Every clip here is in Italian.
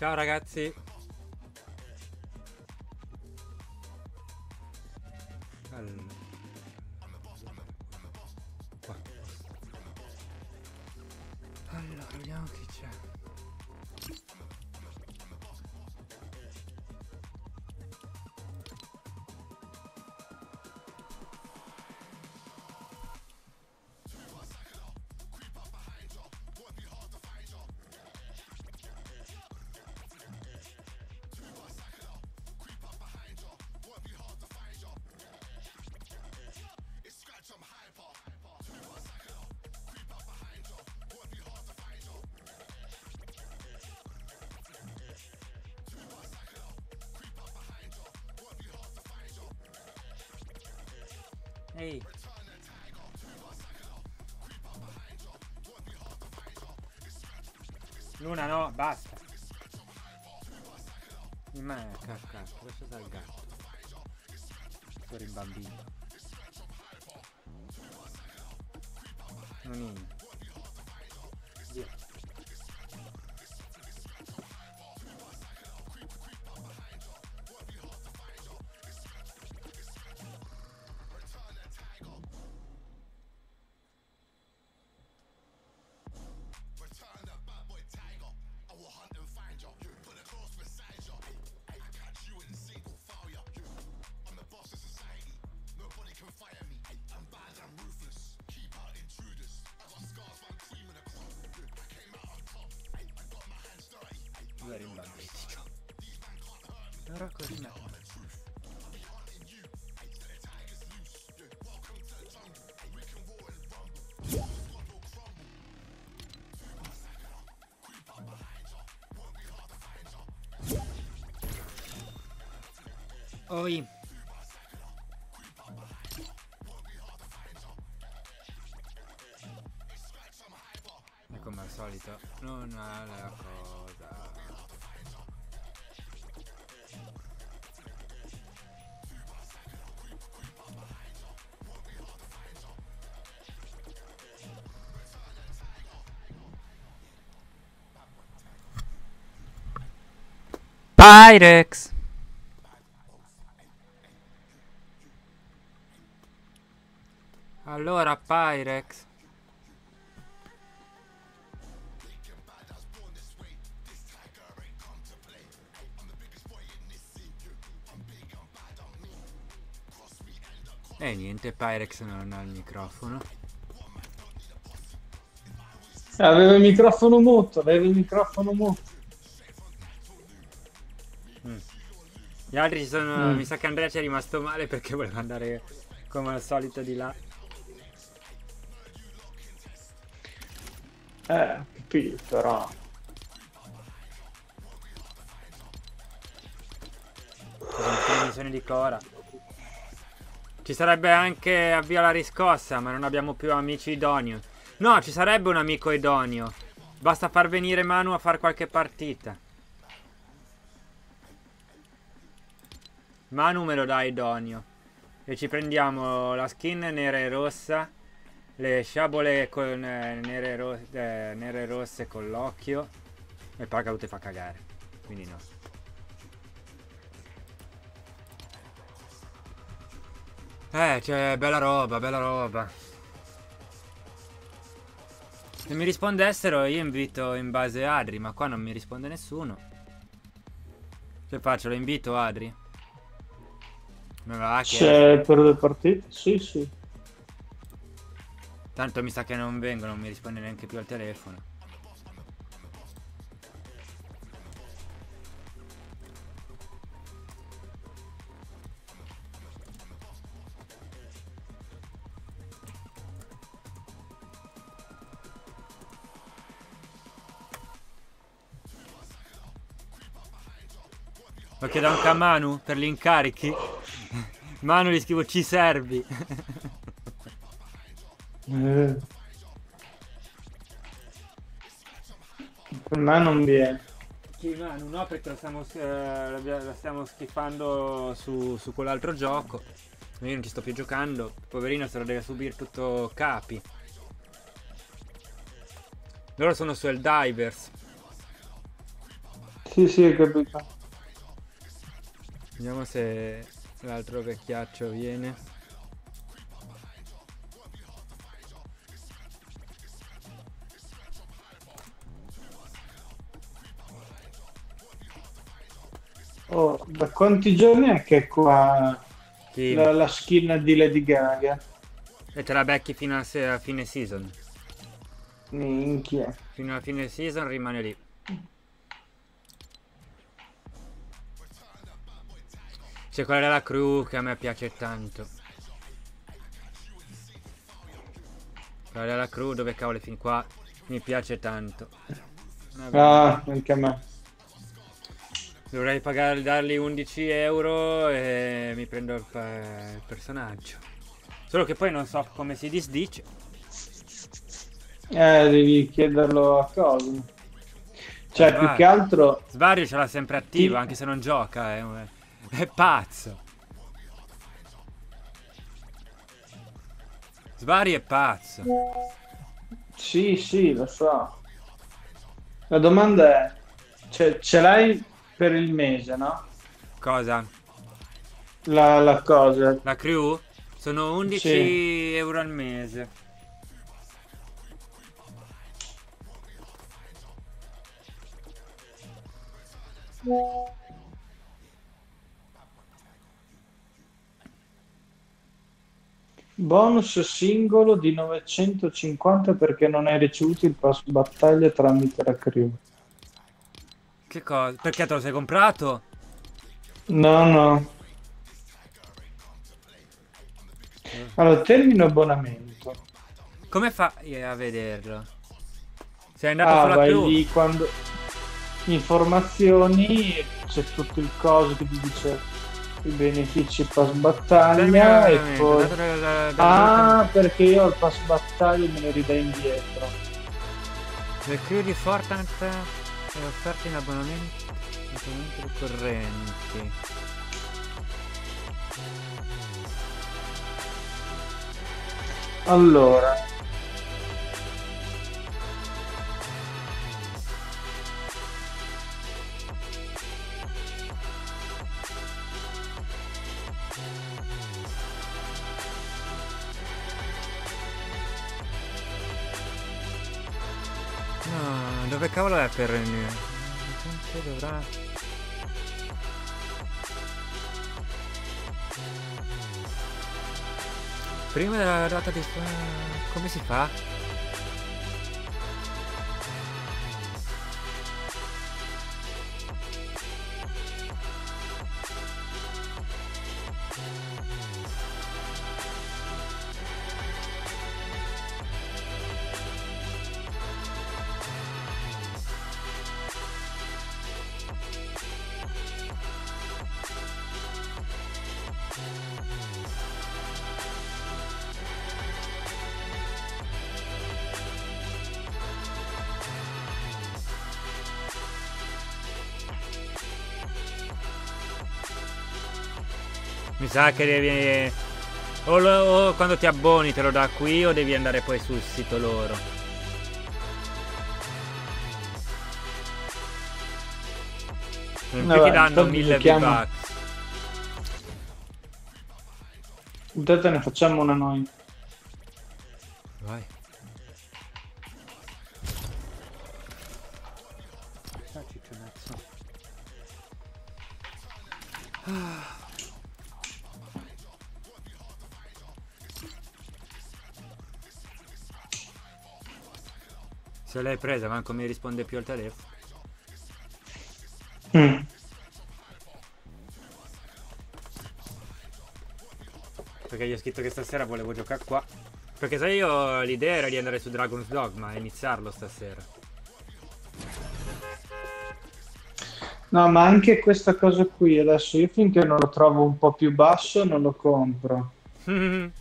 Ciao ragazzi. Fuori il bambino. Due rimbambiti. Però così no. Oi. E come al solito non ha la cosa. Pyrex. Allora Pyrex. E niente, Pyrex non ha il microfono. Aveva il microfono muto, aveva il microfono muto. Gli altri ci sono. Mm. Mi sa che Andrea ci è rimasto male perché voleva andare come al solito di là. Eh, capito, però. Sono tutte le missioni di Cora. Ci sarebbe anche avvia la riscossa, ma non abbiamo più amici idoneo. No, ci sarebbe un amico idoneo. Basta far venire Manu a fare qualche partita. Manu me lo dà idoneo. E ci prendiamo la skin nera e rossa. Le sciabole con eh, nere, ro- eh, nere e rosse con l'occhio. E poi Caute fa cagare. Quindi no. Eh, c'è bella roba, bella roba. Se mi rispondessero io invito in base Adri, ma qua non mi risponde nessuno. Che faccio? Lo invito Adri? Me chiesto. C'è per le partite? Sì, sì. Tanto mi sa che non vengo, non mi risponde neanche più al telefono. Lo chiedo anche a Manu per gli incarichi. Manu gli scrivo ci servi. Eh. Per me non viene. Sì, Manu, no, perché lo stiamo, eh, lo stiamo schifando su, su quell'altro gioco. Io non ci sto più giocando. Poverino se lo deve subire tutto capi. Loro sono su Divers. Sì, sì, ho capito. Vediamo se l'altro vecchiaccio viene. Oh, da quanti giorni è che è qua Chi? la, la skin di Lady Gaga? E te la becchi fino a, se- a fine season. Minchia. Fino alla fine season rimane lì. C'è quella della crew che a me piace tanto. Quella della crew dove cavolo fin qua mi piace tanto. Ah, anche a me. Dovrei pagare, dargli 11 euro e mi prendo il, pe- il personaggio. Solo che poi non so come si disdice. Eh, devi chiederlo a cosa. Cioè, Eh, più che altro... Svario ce l'ha sempre attiva, Sì. anche se non gioca. È, è pazzo. Svario è pazzo. Sì, sì, lo so. La domanda è... Cioè, ce l'hai per il mese, no? Cosa? La, la cosa. La crew? Sono 11 Sì. euro al mese. Bonus singolo di 950 perché non hai ricevuto il pass battaglia tramite la crew. Che cosa? Perché te lo sei comprato? No, no. Allora, termino abbonamento. Come fai a vederlo? Sei andato Ah, sulla vai crew? lì quando... Informazioni, c'è tutto il coso che ti dice i benefici pass battaglia e poi... Ah, perché io il pass battaglia me ne ridai indietro. Le crew di Fortnite e offerte in abbonamenti abbonamenti ricorrenti. Allora, Dove cavolo è per renew? L'utente dovrà... Prima della data di... Come si fa? Mi sa che devi... O, lo- o quando ti abboni te lo dà qui o devi andare poi sul sito loro. In più ti danno intanto 1000 giochiamo. V-Bucks. intanto ne facciamo una noi. Se l'hai presa, manco mi risponde più al telefono. Mm. Perché gli ho scritto che stasera volevo giocare qua. Perché sai io l'idea era di andare su Dragon's Dogma e iniziarlo stasera. No, ma anche questa cosa qui, adesso io finché non lo trovo un po' più basso non lo compro.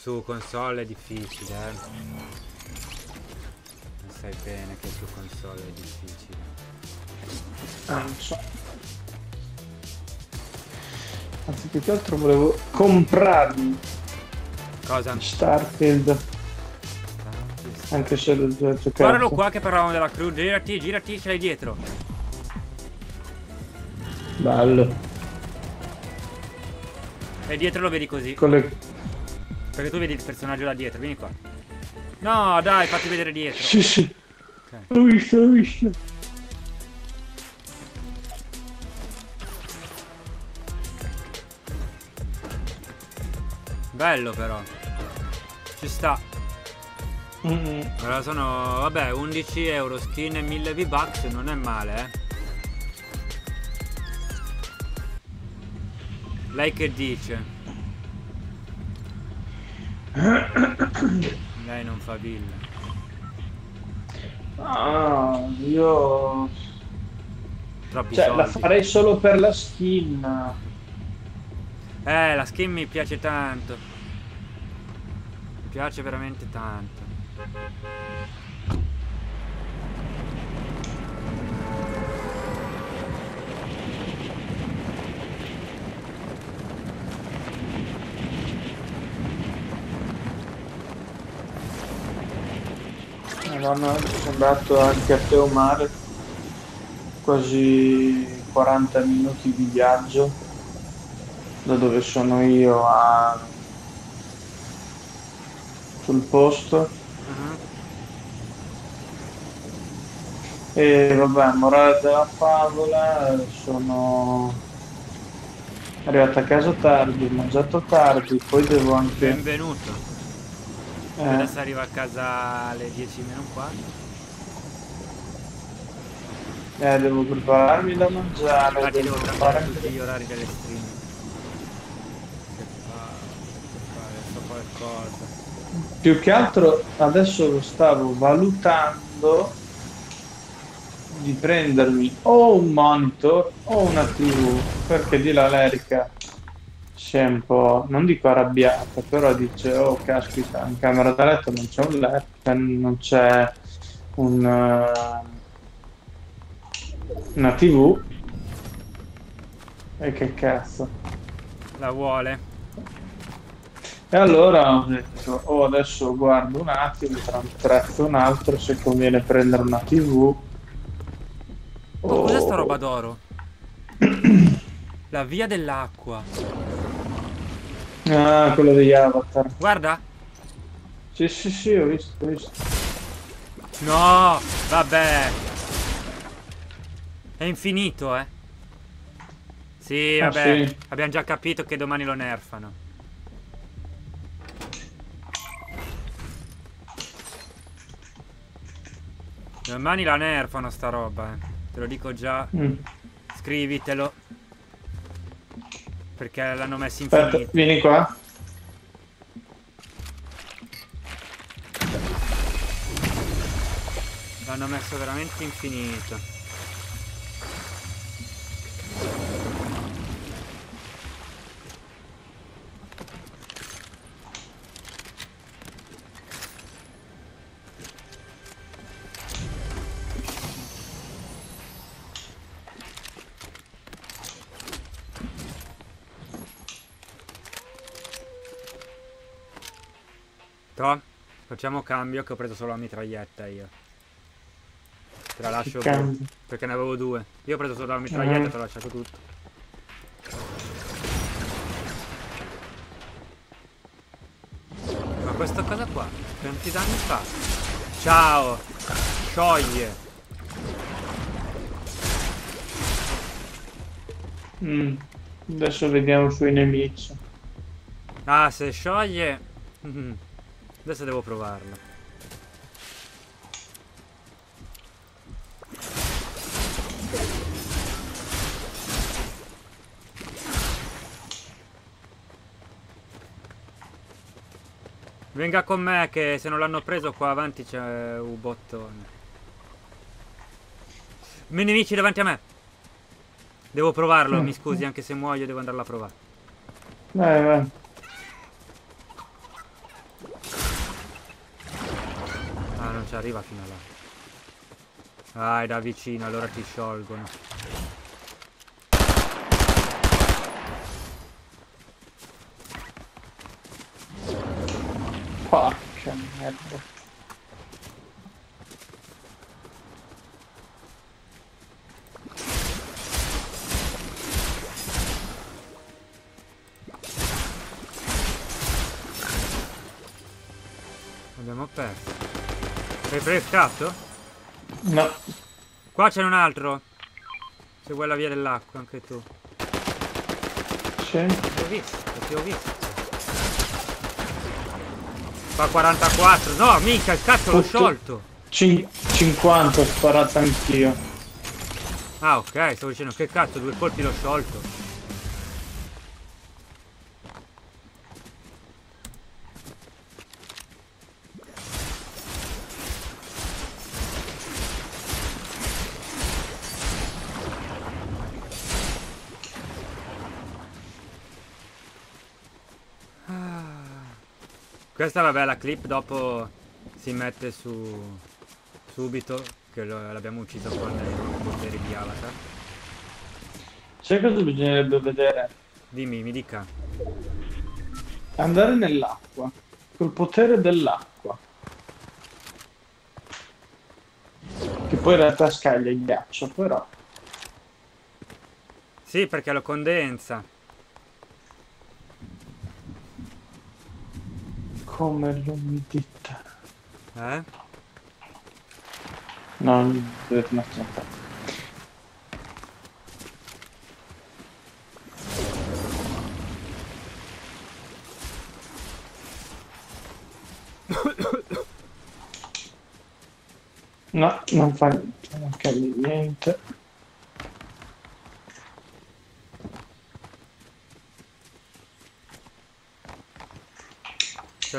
su console è difficile, eh. Non sai bene che su console è difficile. Ah, non so. Anzi, più che altro volevo comprarmi Cosa? Starfield. Starfield, Anche se l'ho già giocato. Guardalo qua che parlavamo della crew. Girati, girati, ce l'hai dietro. Bello. E dietro lo vedi così. Con le... Perché tu vedi il personaggio da dietro, vieni qua. No, dai, fatti vedere dietro. Sì, sì. Ok. Ho visto, ho visto. Bello però. Ci sta. Mm. Allora sono, vabbè, 11 euro skin e 1000 V-Bucks, non è male, eh. Lei che dice? Lei non fa villa. Ah, io... Troppi Cioè, la soldi. farei solo per la skin. Eh, la skin mi piace tanto. Mi piace veramente tanto. Sono andato anche a Teomare. Quasi 40 minuti di viaggio. Da dove sono io a... sul posto. Mhm. E vabbè, morale della favola, sono arrivato a casa tardi, mangiato tardi, poi devo anche... Benvenuto. Eh, Adesso arrivo a casa alle 10 meno un quarto. eh, devo prepararmi da mangiare, Infatti devo devo anche- tutti gli orari delle stream. Che fa, che so qualcosa. Più che altro adesso stavo valutando di prendermi o un monitor o una TV, perché di là l'Erica si è un po', non dico arrabbiata, però dice, oh caspita, in camera da letto non c'è un letto, non c'è un, eh, una TV. E che cazzo. La vuole? E allora ho detto, oh adesso guardo un attimo tra un prezzo un altro se conviene prendere una TV. Oh, cos'è sta o- roba d'oro? La via dell'acqua. Ah, quello degli avatar. Guarda. Sì, sì, sì, ho visto, ho visto. No, vabbè. È infinito, eh. Sì, Ah, vabbè. sì? Abbiamo già capito che domani lo nerfano. Domani la nerfano sta roba, eh. Te lo dico già. Mm. Scrivitelo. Perché l'hanno messo Aspetta, infinito. vieni qua. L'hanno messo veramente infinito. Toh, facciamo cambio che ho preso solo la mitraglietta io. Te la lascio cambio? perché ne avevo due. Io ho preso solo la mitraglietta Ah. e te l'ho lasciato tutto. Ma questa cosa qua, quanti danni fa? Ciao! Scioglie! Mm. Adesso vediamo sui nemici. Ah, se scioglie... Adesso devo provarlo. Venga con me che se non l'hanno preso qua avanti c'è un bottone. I nemici davanti a me. Devo provarlo, Mm. mi scusi, anche se muoio devo andarla a provare. Vai, ci arriva fino a là. Dai, ah, da vicino, allora ti sciolgono. Porca merda. Abbiamo perso. Hai frescato? No. Qua c'è un altro. Segue la via dell'acqua, anche tu. Sì. Ti ho visto, ti ho visto. Fa 44. No, minchia, il cazzo l'ho sciolto. Cin- 50 ho sparato anch'io. Ah, ok, stavo dicendo che cazzo, due colpi l'ho sciolto. Questa vabbè la clip dopo si mette su subito che l'abbiamo ucciso con i poteri di Avatar. Sai cosa bisognerebbe vedere? Dimmi, mi dica. Andare nell'acqua. Col potere dell'acqua. Che poi in realtà scaglia il ghiaccio, però. Sì, perché lo condensa. Come l'umidità. Eh? No, non deve no. No, non fa cambia niente.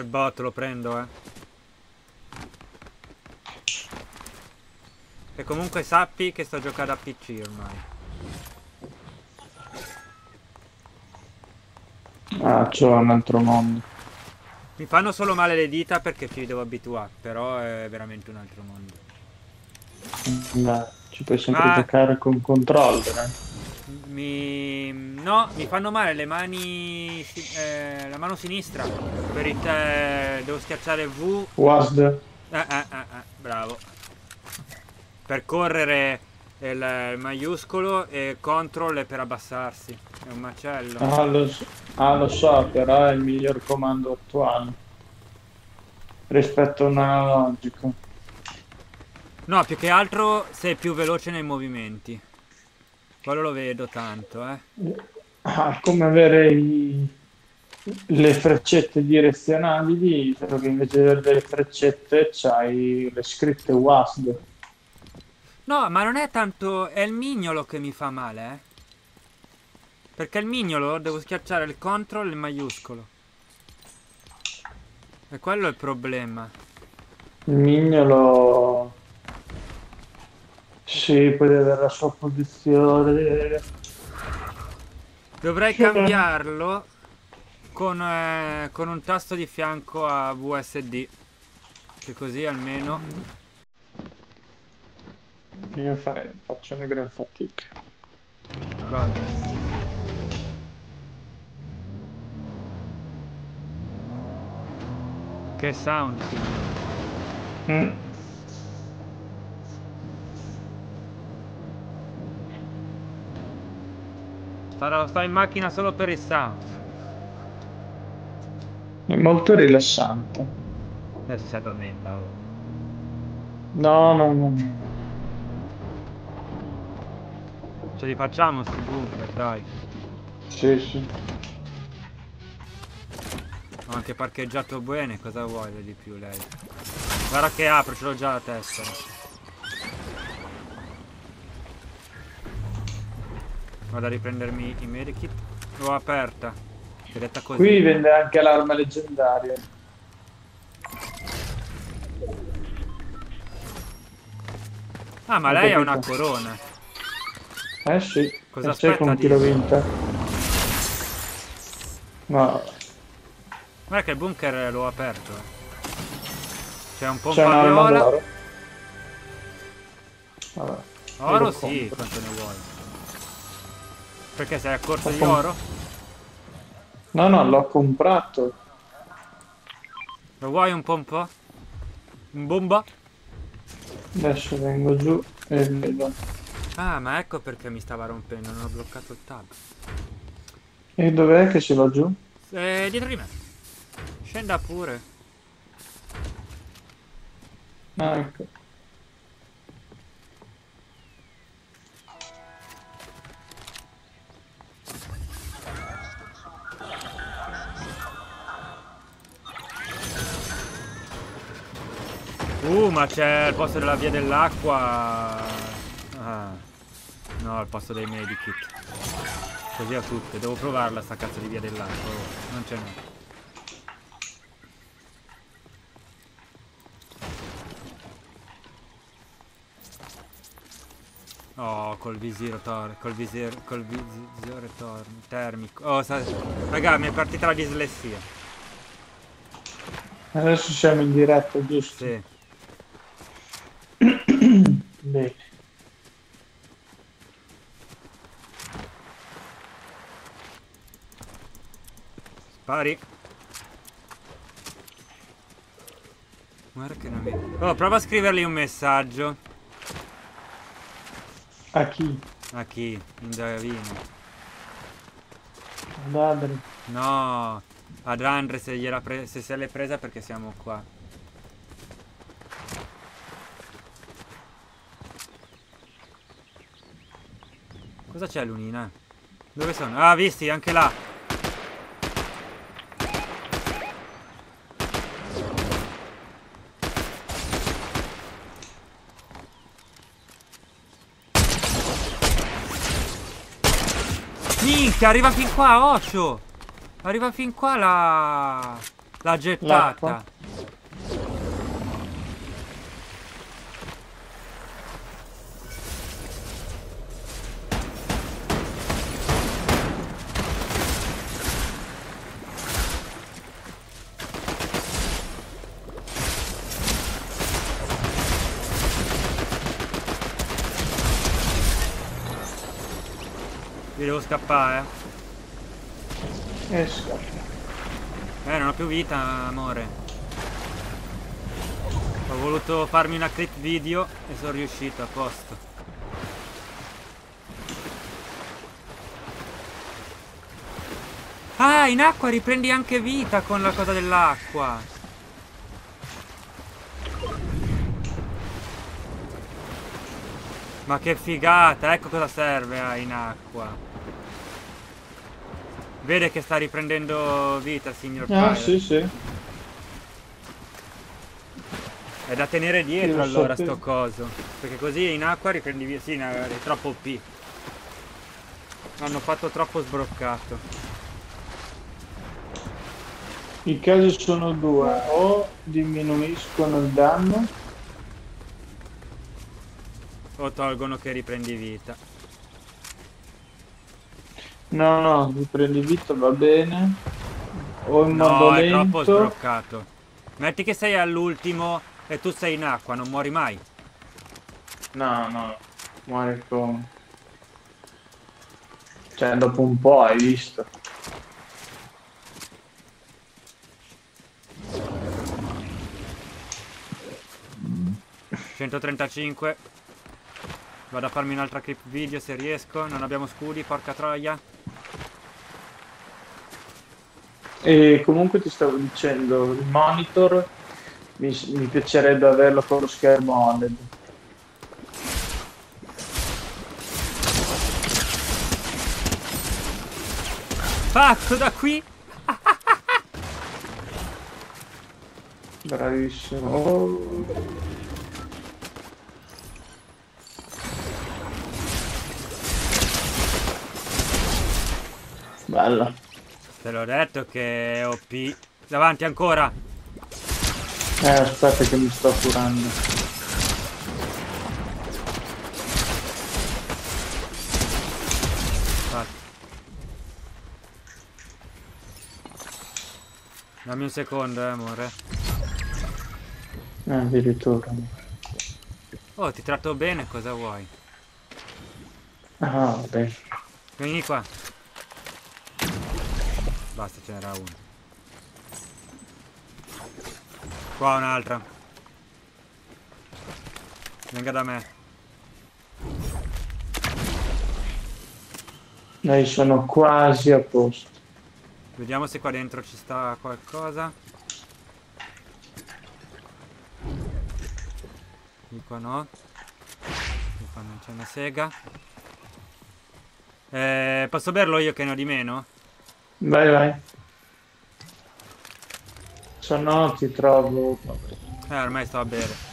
Il bot, lo prendo, eh. E comunque sappi che sto giocando a PC ormai. Ah, c'ho un altro mondo. Mi fanno solo male le dita perché ci devo abituare, però è veramente un altro mondo. Beh, ci puoi sempre Ah. giocare con controller. eh. Mi... No, mi fanno male le mani... eh, mano sinistra. Per il te... Devo schiacciare V. WASD. Eh, eh, eh, eh, bravo. Per correre il, maiuscolo e control per abbassarsi. È un macello. Ah lo, so, ah, lo so, però è il miglior comando attuale. Rispetto a un analogico. No, più che altro sei più veloce nei movimenti. Quello lo vedo tanto, eh. Ah, come avere i- le freccette direzionabili, solo che invece delle freccette c'hai le scritte WASD. No, ma non è tanto... È il mignolo che mi fa male, eh. Perché il mignolo devo schiacciare il control e il maiuscolo. E quello è il problema. Il mignolo... Sì, poi deve avere la sua posizione. Dovrei cambiarlo con, eh, con un tasto di fianco a VSD. Che così almeno... Io farei, faccio una gran fatica. Guarda. Che sound. Mm. Starò, sto in macchina solo per il sound. È molto rilassante. Adesso si addormenta. No, no, no. no. Ce li facciamo sti bunker, dai. Sì, sì. Ho anche parcheggiato bene, cosa vuole di più lei? Guarda che apro, ce l'ho già la tessera. Vado a riprendermi i medikit. L'ho aperta. Che detta così. Qui vende anche l'arma leggendaria. Ah, ma lei ha una corona. Eh sì. Cosa E sai aspetta con chi l'ho vinta? No, Guarda che il bunker l'ho aperto. eh. C'è un c'è un'arma d'oro. Vabbè. Oro sì, compro. quanto ne vuoi. Perché sei a corto Ho di oro? No, no, l'ho comprato. Lo vuoi un po' un bomba? Adesso vengo giù e vedo. Ah, ma ecco perché mi stava rompendo, non ho bloccato il tab. E dov'è che si va giù? Eh, dietro di me. Scenda pure. Ah, ecco. Uh, ma c'è il posto della via dell'acqua. Ah. No, al posto dei medikit. Così a tutte. Devo provarla sta cazzo di via dell'acqua. Oh, non ce n'è. Oh, col visiro tor col visiro col visore tor termico. Oh, sa raga, mi è partita la dislessia. Adesso siamo in diretta, giusto? Sì. Bene. Spari. Guarda che non mi... Oh, prova a scrivergli un messaggio. A chi? A chi? Indovino. Ad Adri. No, ad Andre se se l'è presa perché siamo qua. Cosa c'è Lunina? Dove sono? Ah, visti, anche là. Minchia, arriva fin qua, Osho! Arriva fin qua la... La gettata. Io devo scappare. Esca. Eh, non ho più vita, amore. Ho voluto farmi una clip video e sono riuscito a posto. Ah, in acqua riprendi anche vita con la cosa dell'acqua. Ma che figata, ecco cosa serve ah, in acqua. Vede che sta riprendendo vita, signor Ah, Pyre. sì, sì. È da tenere dietro allora sapevo. sto coso. Perché così in acqua riprendi via. Sì, è troppo OP. Hanno fatto troppo sbroccato. I casi sono due, o diminuiscono il danno, O tolgono che riprendi vita. No, no, mi prendi vita va bene, o in modo No, è troppo sbroccato. Metti che sei all'ultimo e tu sei in acqua, non muori mai. no, no, muore come, cioè dopo un po' hai visto, 135. Vado a farmi un'altra clip video se riesco. Non abbiamo scudi, porca troia. E comunque ti stavo dicendo, il monitor, mi, mi piacerebbe averlo con lo schermo OLED, Fatto da qui! bravissimo, Oh, bella. Te l'ho detto che è OP. Davanti ancora. Eh, aspetta che mi sto curando. Dammi un secondo, eh, amore. Eh, addirittura. Oh, ti tratto bene, cosa vuoi? Ah, vabbè. Vieni qua. Basta, ce n'era uno. Qua un'altra. Venga da me. Dai, sono quasi a posto. Vediamo se qua dentro ci sta qualcosa. Di qua no. Di qua non c'è una sega. Eh, posso berlo io che ne ho di meno? Vai, vai. Se no ti trovo... Eh, ormai sto a bere.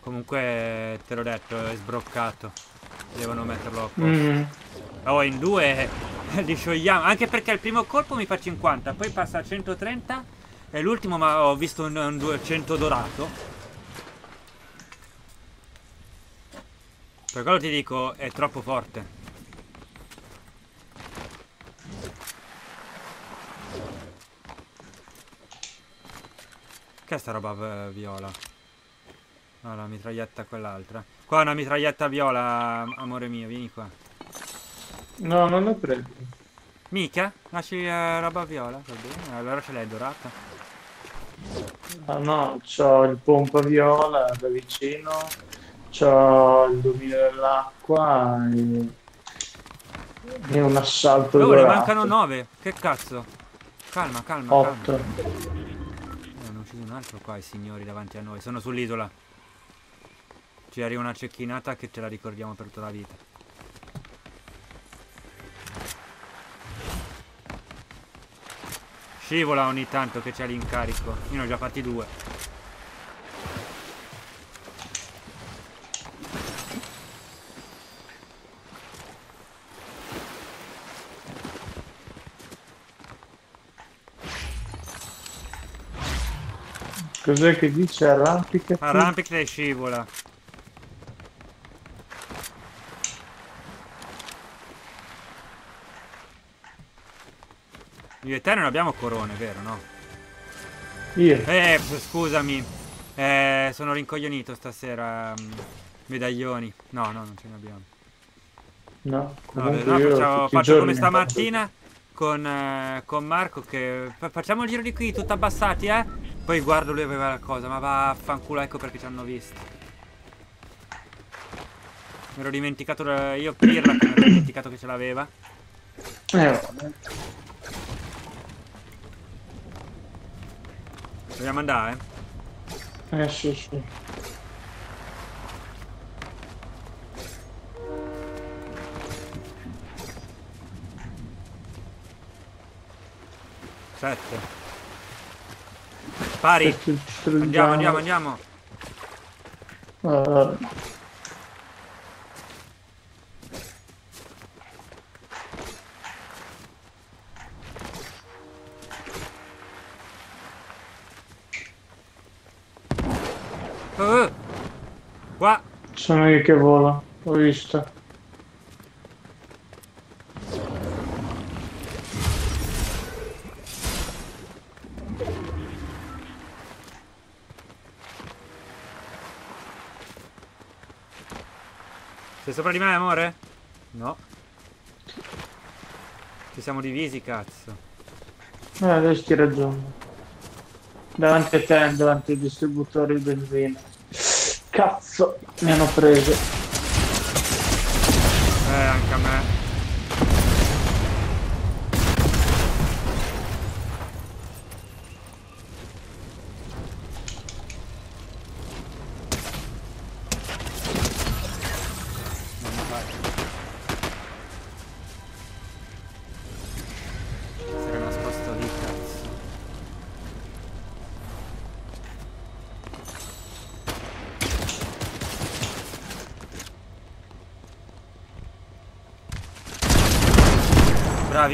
Comunque, te l'ho detto, è sbroccato. Devono metterlo a posto. Mm. Oh, in due li sciogliamo. Anche perché il primo colpo mi fa 50, poi passa a 130 e l'ultimo ma ho visto un, un 200 dorato. Per quello ti dico, è troppo forte. Che è sta roba eh, viola? No, la mitraglietta quell'altra. Qua una mitraglietta viola, amore mio, vieni qua. No, non lo prendo. Mica? Lasci eh, roba viola? Va bene, allora ce l'hai dorata. Ah no, c'ho il pompa viola da vicino, c'ho il dominio dell'acqua e... e un assalto Oh, dorato. mancano 9. Che cazzo? Calma, calma, Otto. calma. Eh, hanno ucciso un altro qua i signori davanti a noi. Sono sull'isola. Ci arriva una cecchinata che ce la ricordiamo per tutta la vita. Scivola ogni tanto che c'è l'incarico. Io ne ho già fatti due. Cos'è che dice arrampica? Arrampica e scivola. Io e te non abbiamo corone, vero, no? Io. Eh, scusami. Eh, sono rincoglionito stasera. mm, Medaglioni. No, no, non ce ne abbiamo. No, No, comunque no, facciamo, faccio come stamattina con, eh, con Marco che fa- facciamo il giro di qui, tutto abbassati, eh? Poi guardo lui aveva la cosa, ma vaffanculo, ecco perché ci hanno visto. Mi ero dimenticato, da- io Pirla che mi ero dimenticato che ce l'aveva. Eh, Dobbiamo andare, eh? Sì, sì. Sette. Pari. Andiamo, andiamo, andiamo. Eh, Oh, Qua. Sono io che volo, ho visto. Sei sopra di me, amore? No. Ci siamo divisi, cazzo. Eh, adesso ti raggiungo. Davanti a te, davanti ai distributori di benzina. Cazzo, mi hanno preso. Eh, anche a me.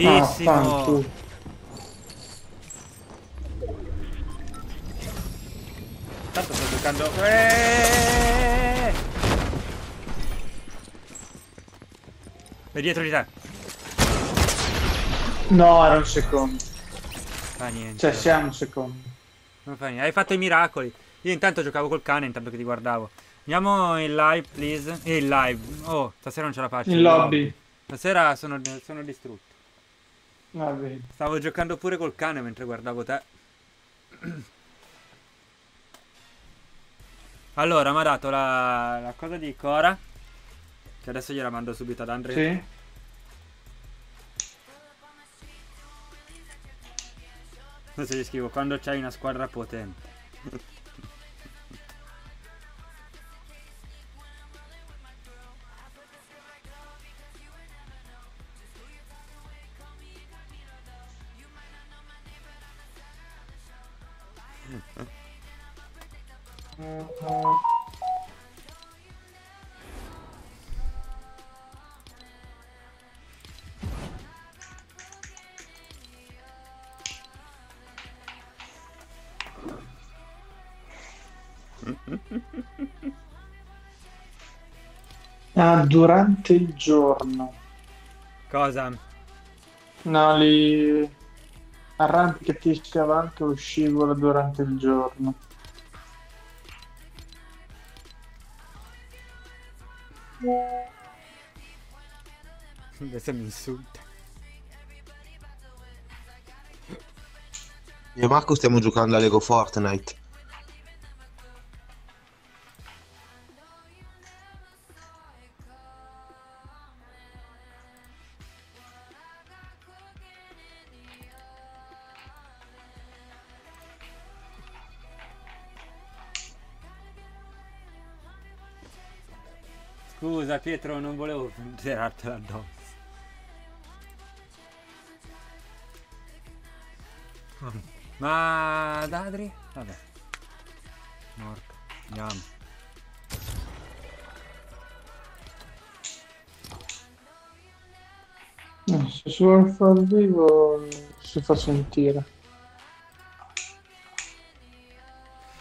Bravissimo! fanculo. Tanto sto giocando. Eh! È dietro di te. No, era un secondo. Fa niente. Cioè, siamo un secondo. Non fa niente. Hai fatto i miracoli. Io intanto giocavo col cane intanto che ti guardavo. Andiamo in live, please. In live. Oh, stasera non ce la faccio. In lobby. Stasera sono, sono distrutto. Ah, vedi. Stavo giocando pure col cane mentre guardavo te. Allora, mi ha dato la, la cosa di Cora. Che adesso gliela mando subito ad Andrea. Sì. Adesso gli scrivo quando c'hai una squadra potente. Ah, durante il giorno. Cosa? No, li... Arrampicati scavalca o scivola durante il giorno. Adesso mi insulta. Io e Marco stiamo giocando a Lego Fortnite. Pietro, non volevo tirartela addosso. Ma Dadri? Vabbè. Morto. Andiamo. Eh, Se si vuole far vivo si fa sentire.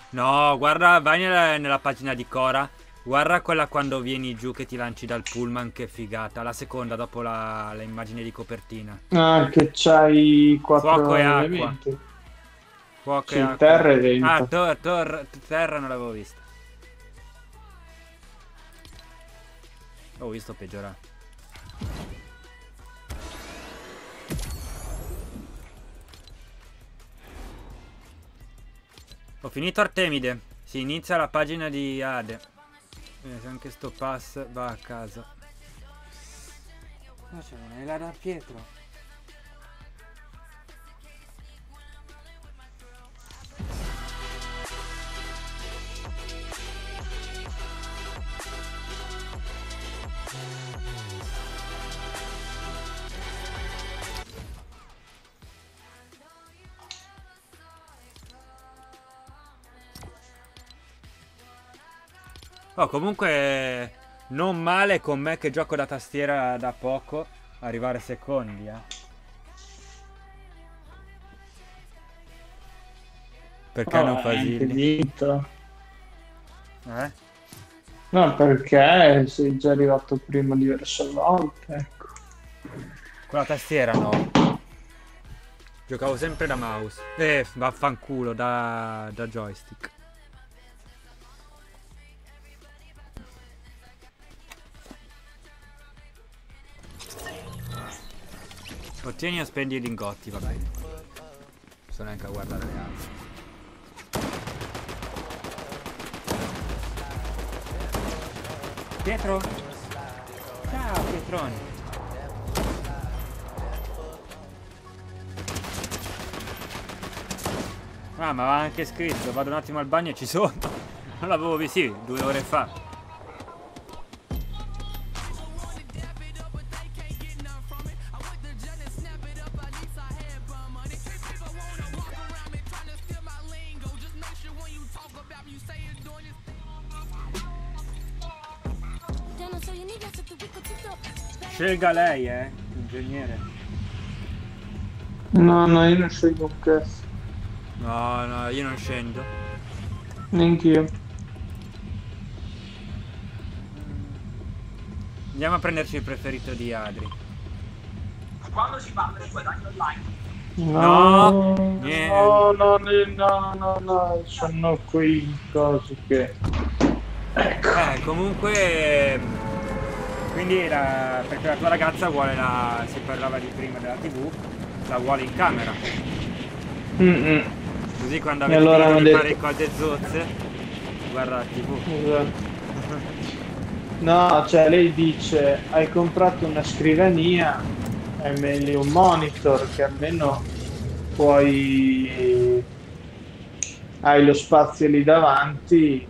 No, guarda, vai nella, nella pagina di Cora. Guarda quella quando vieni giù che ti lanci dal pullman, che figata. La seconda dopo la, la immagine di copertina. Ah, che c'hai quattro Fuoco e acqua. elementi. Fuoco Sì, e acqua. terra e vento. Ah, tor- tor- terra non l'avevo vista. Ho visto peggiorare. Ho finito Artemide. Si inizia la pagina di Ade. Eh, se anche sto pass va a casa. No, c'è la da Pietro. Oh, comunque non male con me che gioco da tastiera da poco arrivare secondi, eh. Perché non Oh, fa niente, Silly? vinto. Eh? No, perché sei già arrivato prima diverse volte, ecco. Con la tastiera no. Giocavo sempre da mouse. Eh, vaffanculo, da, da joystick. Ottieni o spendi i lingotti, va bene. Non sto neanche a guardare le altre. Pietro? Ciao Pietrone. Ah, ma aveva anche scritto, vado un attimo al bagno e ci sono. Non l'avevo visto, sì, due ore fa. Scelga lei, eh, ingegnere. No, no, io non scelgo un cazzo. No, no, io non scendo. Neanch'io. Andiamo a prenderci il preferito di Adri. Quando si parla di guadagno online, No, No, niente. no, no, no, no, no, sono quei cosi che... Ecco. Eh, comunque. Quindi la, perché la tua ragazza vuole la. si parlava di prima della tv, la vuole in camera. Mm-mm. Così quando avete allora finito di detto- fare cose zozze. guarda la tv. Esatto. No, cioè lei dice hai comprato una scrivania, è meglio un monitor che almeno puoi hai lo spazio lì davanti,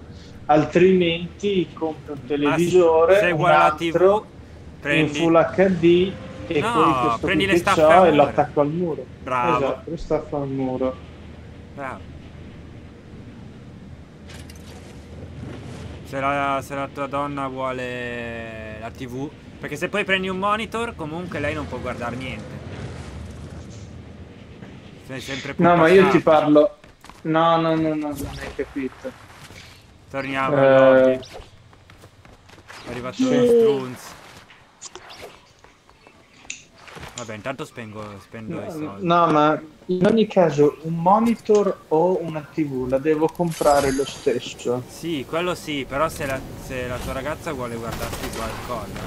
altrimenti compri un televisore, se un vuoi la altro tv, in prendi... Full HD e No, poi questo prendi le staffe e l'attacco al muro. Bravo. Esatto, lo staffa al muro. Bravo. Se la, se la tua donna vuole la tv, perché se poi prendi un monitor, comunque lei non può guardare niente. Sei sempre più No, ma io ti parlo. No, no, no, no, non hai capito. Torniamo Eh, al lobby. È arrivato Sì. lo Strunz. Vabbè, intanto spengo, spendo i soldi. No, ma in ogni caso un monitor o una TV la devo comprare lo stesso. Sì, quello sì, però se la, se la tua ragazza vuole guardarsi qualcosa.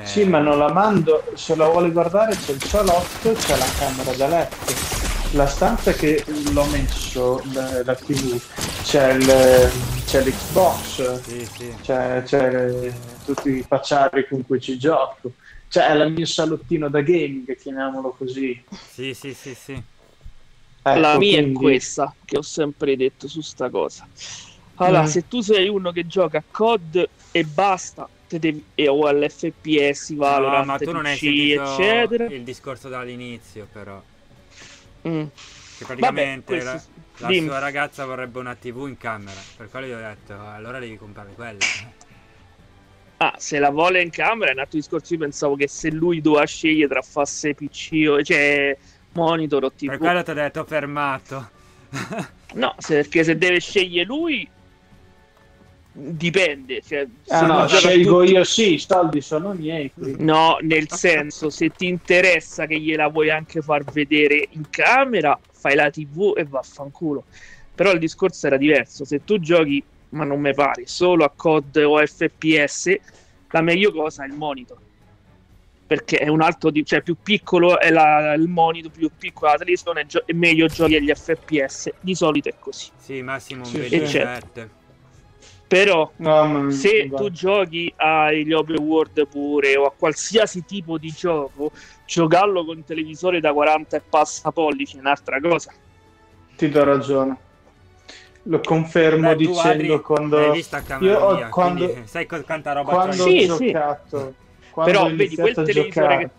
eh, Sì, ma non la mando. Se la vuole guardare c'è il salotto e c'è la camera da letto. La stanza che l'ho messo, la, la TV, c'è, il, c'è l'Xbox, Sì, sì. c'è, c'è tutti i pacciari con cui ci gioco. Cioè, è il mio salottino da gaming, chiamiamolo così. Sì, sì, sì, sì. la Ecco, mia quindi- è questa che ho sempre detto su sta cosa. Allora, Mm. se tu sei uno che gioca a COD e basta, te devi, e, o all'FPS, Valorant, no, ma tu non hai PC, eccetera. il discorso dall'inizio, però. Mm. Che praticamente Vabbè, la, questo- la dimmi. sua ragazza vorrebbe una TV in camera. Per quello gli ho detto, allora devi comprare quella. Ah, se la vuole in camera è un altro discorso. Io pensavo che se lui doveva scegliere tra fosse PC o cioè monitor o TV. Per quello ti ho detto fermato. No, se- perché se deve scegliere lui dipende. Cioè, se Ah, no, scelgo tutti- io sì, i soldi sono miei. quindi. No, nel senso, se ti interessa che gliela vuoi anche far vedere in camera, fai la TV e vaffanculo. Però il discorso era diverso. Se tu giochi, ma non mi pare, solo a COD o FPS, la meglio cosa è il monitor. Perché è un altro di, cioè più piccolo è la- il monitor, più piccola la televisione e gio- e meglio giochi agli FPS. Di solito è così. Sì, massimo un Sì, sì. 27. Però No, se guarda. tu giochi agli open world pure o a qualsiasi tipo di gioco, giocarlo con televisore da 40 e passa pollici è un'altra cosa. Ti do ragione. Lo confermo Beh, dicendo Adri, quando, l'hai vista a camera io ho- mia, quando- quindi sai co- quanta roba quando Sì, ho sì. giocato. Quando Però ho vedi quel televisore giocare,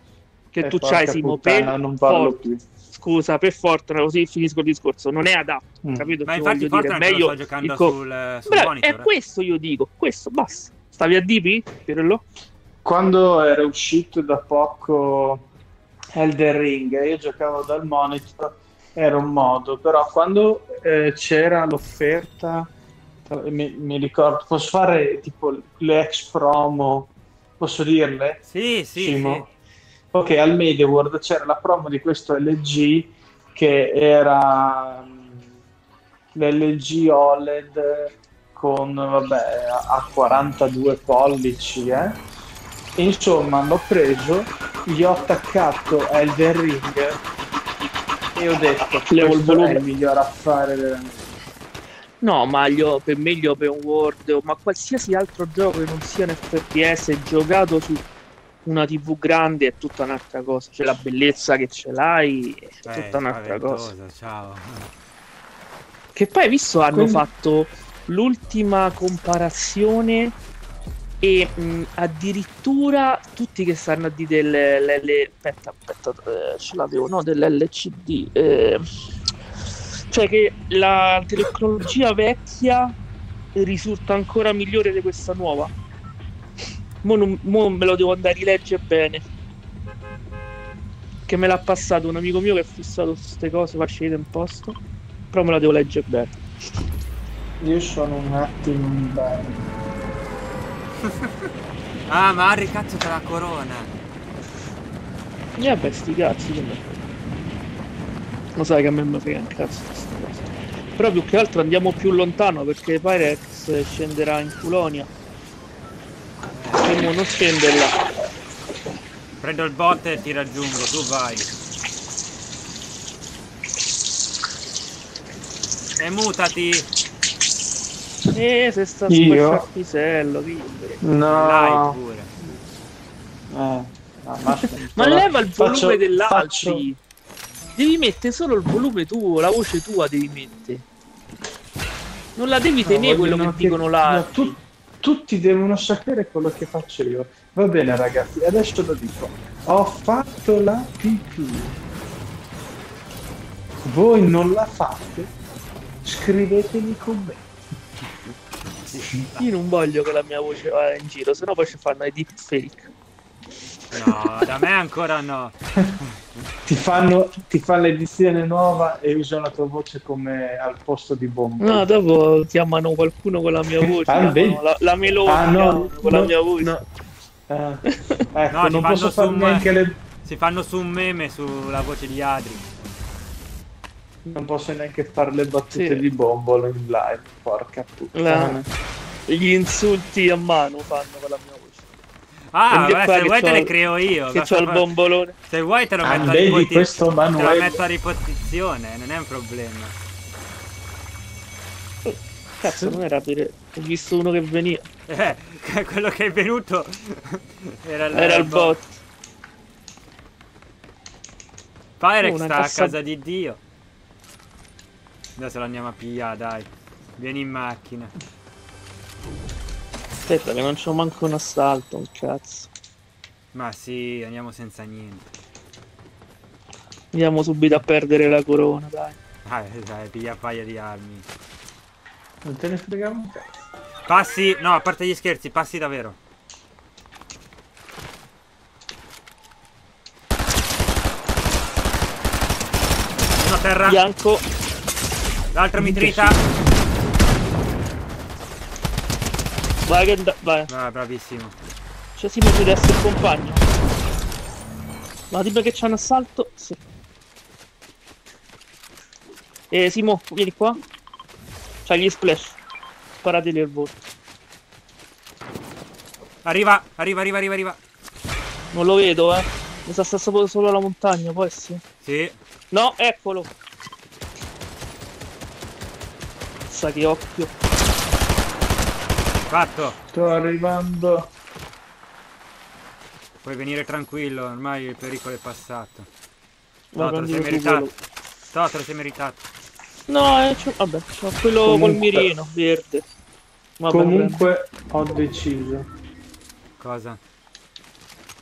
che, che eh, tu c'hai, Simo, per non parlo più. Scusa, per Fortnite, così finisco il discorso, non è adatto, Mm. capito? Ma Ti infatti Fortnite è lo meglio sto giocando il co- sul, sul Beh, monitor. è questo io dico, questo, basta. Stavi a DP, Pirello? Quando era uscito da poco Elden Ring, io giocavo dal monitor, era un modo, però quando eh, c'era l'offerta, mi, mi ricordo, posso fare tipo le ex promo, posso dirle? Sì, sì, Simo? Ok, al Media World c'era la promo di questo LG che era mm, l'LG OLED con vabbè, a a 42 pollici, eh. Insomma, l'ho preso, gli ho attaccato Elden Ring e ho detto Levo il questo è volume." il miglior affare della mia vita. No, ma gli o- per me gli open world, ma qualsiasi altro gioco che non sia un FPS giocato su una TV grande è tutta un'altra cosa. C'è la bellezza che ce l'hai, è sì. tutta un'altra cosa. Ciao. Che poi hai visto hanno Quindi- fatto l'ultima comparazione e mh, addirittura tutti che stanno a dire del aspetta, aspetta, eh, ce l'avevo, no, dell'LCD. eh, cioè che la tecnologia vecchia risulta ancora migliore di questa nuova. Mo, non- mo me lo devo andare a rileggere bene. Che me l'ha passato un amico mio che ha fissato queste cose, vedere un posto. Però me la devo leggere bene. Io sono un attimo in bagno. Ah, ma Harry cazzo c'è la corona. E vabbè, sti cazzi che me Lo sai che a me mi frega un cazzo di queste cose. Però più che altro andiamo più lontano perché Pyrex scenderà in Polonia. E mo non scende là. Prendo il bot e ti raggiungo, tu vai. E mutati. Eh, se sta Io? pisello, No. pure. Eh, no, ma leva il volume faccio- dell'altri. Devi mettere solo il volume tuo, la voce tua devi mettere. Non la devi faccio- tenere no, quello che vogliono dicono no, l'altri. tu- tutti devono sapere quello che faccio io. Va bene ragazzi, adesso lo dico. Ho fatto la pipì. Voi non la fate? Scrivetemi con me. Io non voglio che la mia voce vada in giro, sennò poi ci fanno i deepfake. No, da me ancora no. Ti fanno, ti fanno l'edizione nuova e usano la tua voce come al posto di bomba. No, dopo chiamano qualcuno con la mia voce. Ah, chiamano vedi? la, la melone Ah, no, con la no, mia voce. no. Eh, ecco, No, non posso fare neanche le... Si fanno su un meme sulla voce di Adri. Non posso neanche fare le battute Sì. di bombolo in live, porca puttana. Gli insulti a mano fanno con la mia voce. Ah, beh, se vuoi te le creo io. Che c'ho il bombolone. Se vuoi te lo Ah, metto a lo Manuel? metto a riposizione, non è un problema. Cazzo, non era per... Ho visto uno che veniva. Eh, quello che è venuto era il, Era il bot. Pyrex Oh, sta a casa di Dio. Adesso lo andiamo a pigliare, dai. Vieni in macchina. Aspetta che non c'ho manco un assalto, un cazzo. Ma sì, andiamo senza niente. Andiamo subito a perdere la corona, dai. Dai, dai, piglia un paio di armi. Non te ne fregavo un cazzo. Passi, no, a parte gli scherzi, passi davvero. Uno a terra, Bianco. L'altro mi trita. Vai che da- vai. Ah, bravissimo. C'è Simo su destra il compagno. Ma dimmi che c'è un assalto. Sì. Eh Simo, vieni qua. C'ha gli splash. Sparateli al volo. Arriva, arriva, arriva, arriva, arriva. Non lo vedo, eh. Mi sa sta solo la montagna, può essere. Sì, No, eccolo. Sa che occhio. fatto. Sto arrivando. Puoi venire tranquillo, ormai il pericolo è passato. No, te lo sei meritato. No, te lo sei meritato. No, eh, vabbè, c'ho quello col Comunque- mirino verde. Vabbè, Comunque ho deciso. Cosa?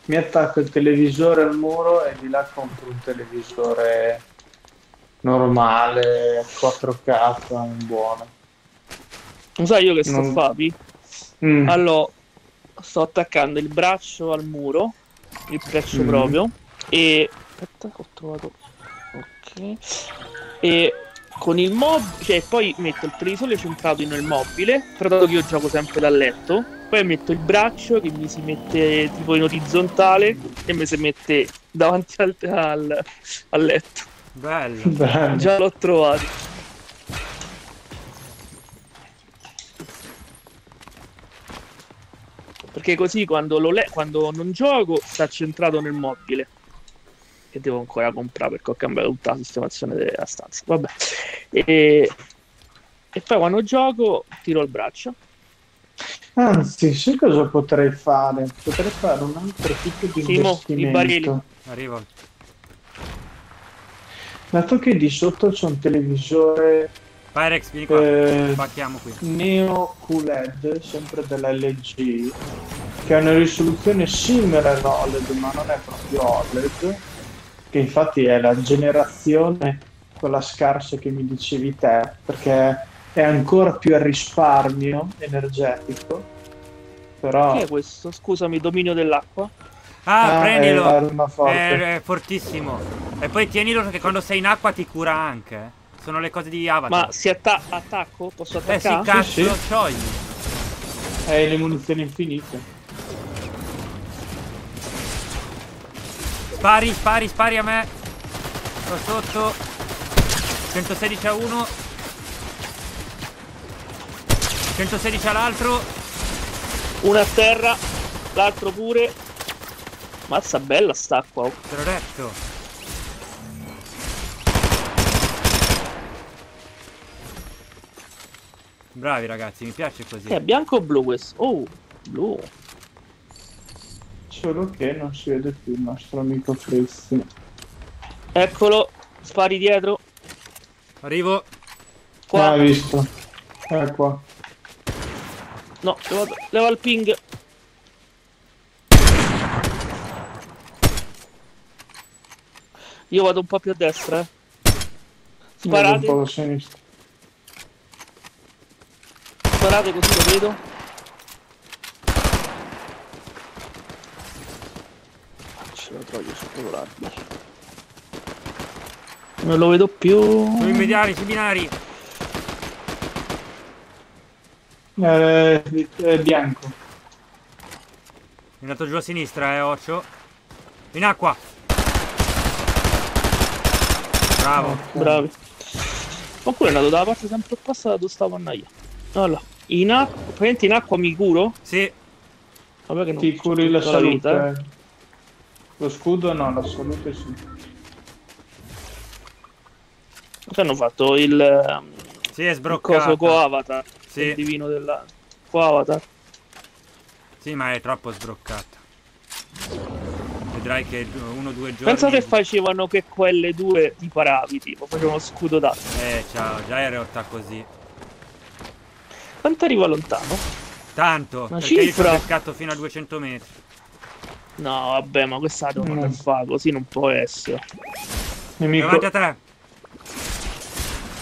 Mi attacco il televisore al muro e di là compro un televisore normale, 4K, un buono. Lo sai io che sto Non- Fabi? Mm. Allora, sto attaccando il braccio al muro, il braccio Mm. proprio, e... Aspetta, ho trovato... Ok. E con il mobile, cioè poi metto il televisore centrato nel mobile, però dato che io gioco sempre dal letto, poi metto il braccio che mi si mette tipo in orizzontale e mi si mette davanti al, al- al letto. Bello. Bene. Già l'ho trovato. Perché così quando, lo le- quando non gioco sta centrato nel mobile. Che devo ancora comprare perché ho cambiato tutta la sistemazione della stanza. Vabbè. E, e poi quando gioco tiro il braccio. Anzi, sai cosa potrei fare? Potrei fare un altro tipo di Simo, investimento. Arrivo. Dato che di sotto c'è un televisore Pyrex, vieni qua. eh, Bacchiamo qui. Neo QLED, sempre dell'LG, che ha una risoluzione simile all'OLED, ma non è proprio OLED, che infatti è la generazione quella scarsa che mi dicevi te, perché è ancora più a risparmio energetico. Però Che è questo? Scusami, dominio dell'acqua. Ah, Ah, prendilo. è arma forte. È, è fortissimo. E poi tienilo che quando sei in acqua ti cura anche. eh. Sono le cose di Avatar. Ma si atta- attacco? Posso eh sì, attaccare? cazzo, Sì, sì. lo sciogli. hai le munizioni infinite. Spari, spari, spari a me. Sto sotto. 116 a uno. 116 all'altro. Una a terra, l'altro pure. Mazza bella sta qua. oh. Te l'ho detto. Bravi ragazzi, mi piace così. È bianco o blu questo? Oh, blu. Solo che non si vede più il nostro amico Frissi. Eccolo, spari dietro. Arrivo. Qua. Ah, hai visto? È qua. No, leva, leva il ping. Io vado un po' più a destra, eh. Vedo un Sparate, po' a sinistra. sparate così lo vedo. Ce la trovo, proprio l'arbice. Non lo vedo più. Sui mediani, sui binari. Eh, è bianco. È andato giù a sinistra, eh, Occhio. In acqua. Bravo. Bravi. Ma quello è andato dalla parte sempre opposta da dove stavo andando io. Allora, in acqua, praticamente in acqua mi curo? Sì, Vabbè che non Ti curi la salute. vita, eh. Lo scudo no, la salute sì. Che hanno fatto il, ehm, sì, è sbroccato. coso co-avatar. Sì. Il divino della co-avatar. Sì, ma è troppo sbroccata. Vedrai che uno o due giorni... Pensa che facevano che quelle due ti paravi, tipo, facevano scudo d'atto. Eh, ciao, già è rotta così. Quanto arriva lontano? Tanto, Una perché io ci cifra. ho pescato fino a 200 metri. No, vabbè, ma questa devono Mm. fare così, non può essere. Nemico. Davanti a te.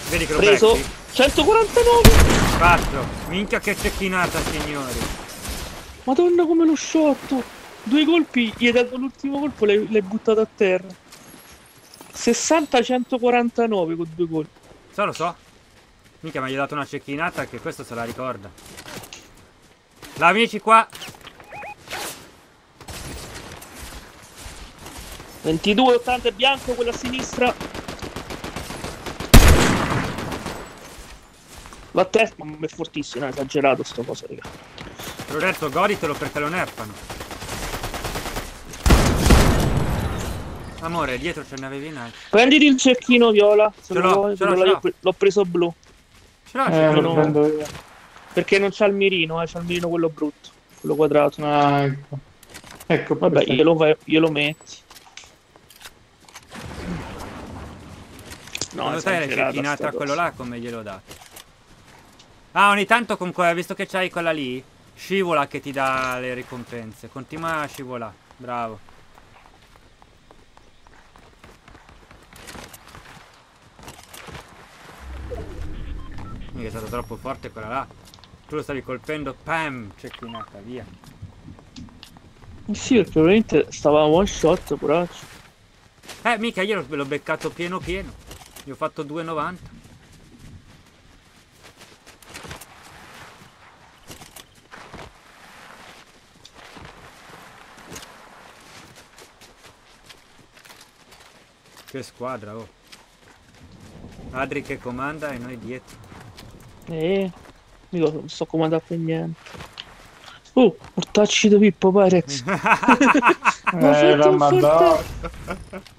Vedi che lo Preso becchi? 149! Fatto. Minchia che cecchinata, signori. Madonna come l'ho sciotto! Due colpi, gli hai dato l'ultimo colpo, l'hai, l'hai buttato a terra. 60-149 con due colpi. So, lo so. Minchia, ma gli ho dato una cecchinata che questo se la ricorda. La amici qua. 22, 80 è bianco, quello a sinistra. Va a testa, è fortissimo, è esagerato sto cosa, raga. Te l'ho detto, goditelo perché lo nerfano. Amore, dietro ce ne avevi altro. Prenditi il cecchino viola, se Ce lo l'ho, ce l'ho, preso blu. Ce l'ho, Eh, ce lo l'ho. Perché non c'ha il mirino, eh, c'ha il mirino quello brutto, quello quadrato. Ah, ecco. Ecco, Vabbè, glielo, vai- glielo metti. No, Quando sai cecchinata sta a quello là come glielo date? Ah, ogni tanto con quella, visto che c'hai quella lì, scivola che ti dà le ricompense. Continua a scivolare. Bravo. Mica è stato troppo forte quella là. Tu lo stavi colpendo, pam, cecchinata, via. Sì, perché veramente stava one shot, poraccio. Eh, mica io l'ho beccato pieno pieno. Gli ho fatto 2,90. Che squadra, oh. Adri che comanda e noi dietro. Eh, mica non sto comandando per niente. Oh, mortacci di Pippo Pyrex. Ma Eh, la madonna.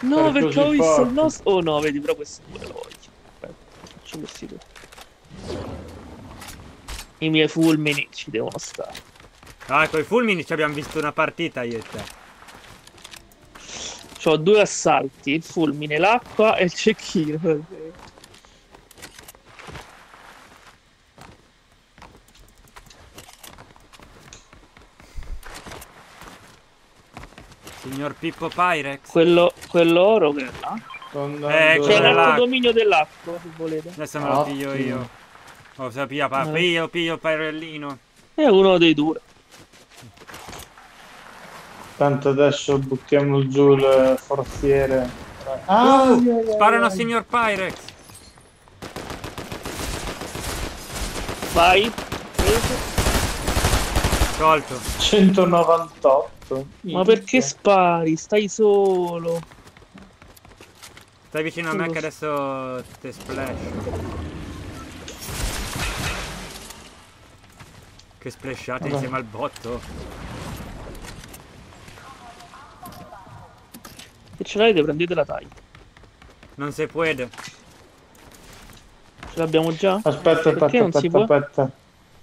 No, Per perché ho visto forte. il nostro. Oh no, vedi, però questo pure lo voglio. Aspetta, faccio questi due. I miei fulmini ci devono stare. Ah, con i fulmini ci abbiamo visto una partita io e te. Ho due assalti, il fulmine, l'acqua e il cecchino. Signor Pippo Pyrex. Quello, quell'oro che là. Eh, ecco, c'è l'altro dominio dell'acqua, se volete. Adesso me lo piglio io. Oh, se piglia, pa- eh. piglio, piglio, parellino. È uno dei due. Tanto adesso buttiamo giù il forziere. Ah, oh, yeah, yeah, sparano yeah. signor Pyrex. Vai. Tolto. 198 fatto? Ma perché spari? Stai solo. Stai vicino a me che adesso te splash. Che splashate Vabbè. insieme al botto. Se ce l'avete prendete la taglia. Non si può. Ce l'abbiamo già? Aspetta, aspetta, aspetta, aspetta.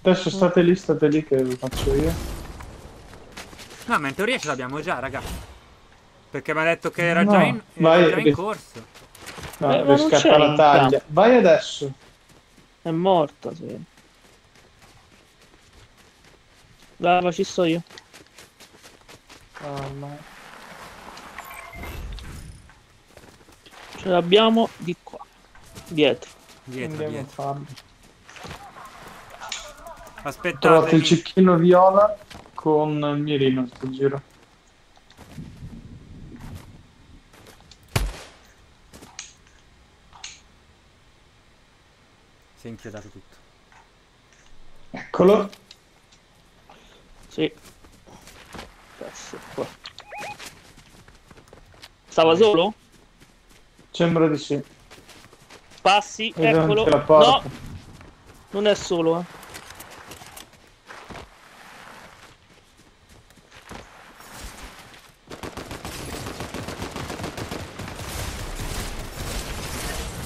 Adesso state lì, state lì che lo faccio io. No, ma in teoria ce l'abbiamo già, raga. Perché mi ha detto che era No, già in, era vai, già in corso. No, Eh, riscatta c'è la taglia. Vai adesso. È morta, sì. Dai, ci sto io. Calma. Ce l'abbiamo di qua. Dietro. Dietro, Andiamo dietro. Ho Aspettate. trovato il cecchino viola con il mirino sto giro. Si è inchiodato tutto. Eccolo. Sì. Qua. Stava solo? Sembra di sì. Passi, davanti eccolo. porta. No, non è solo, eh.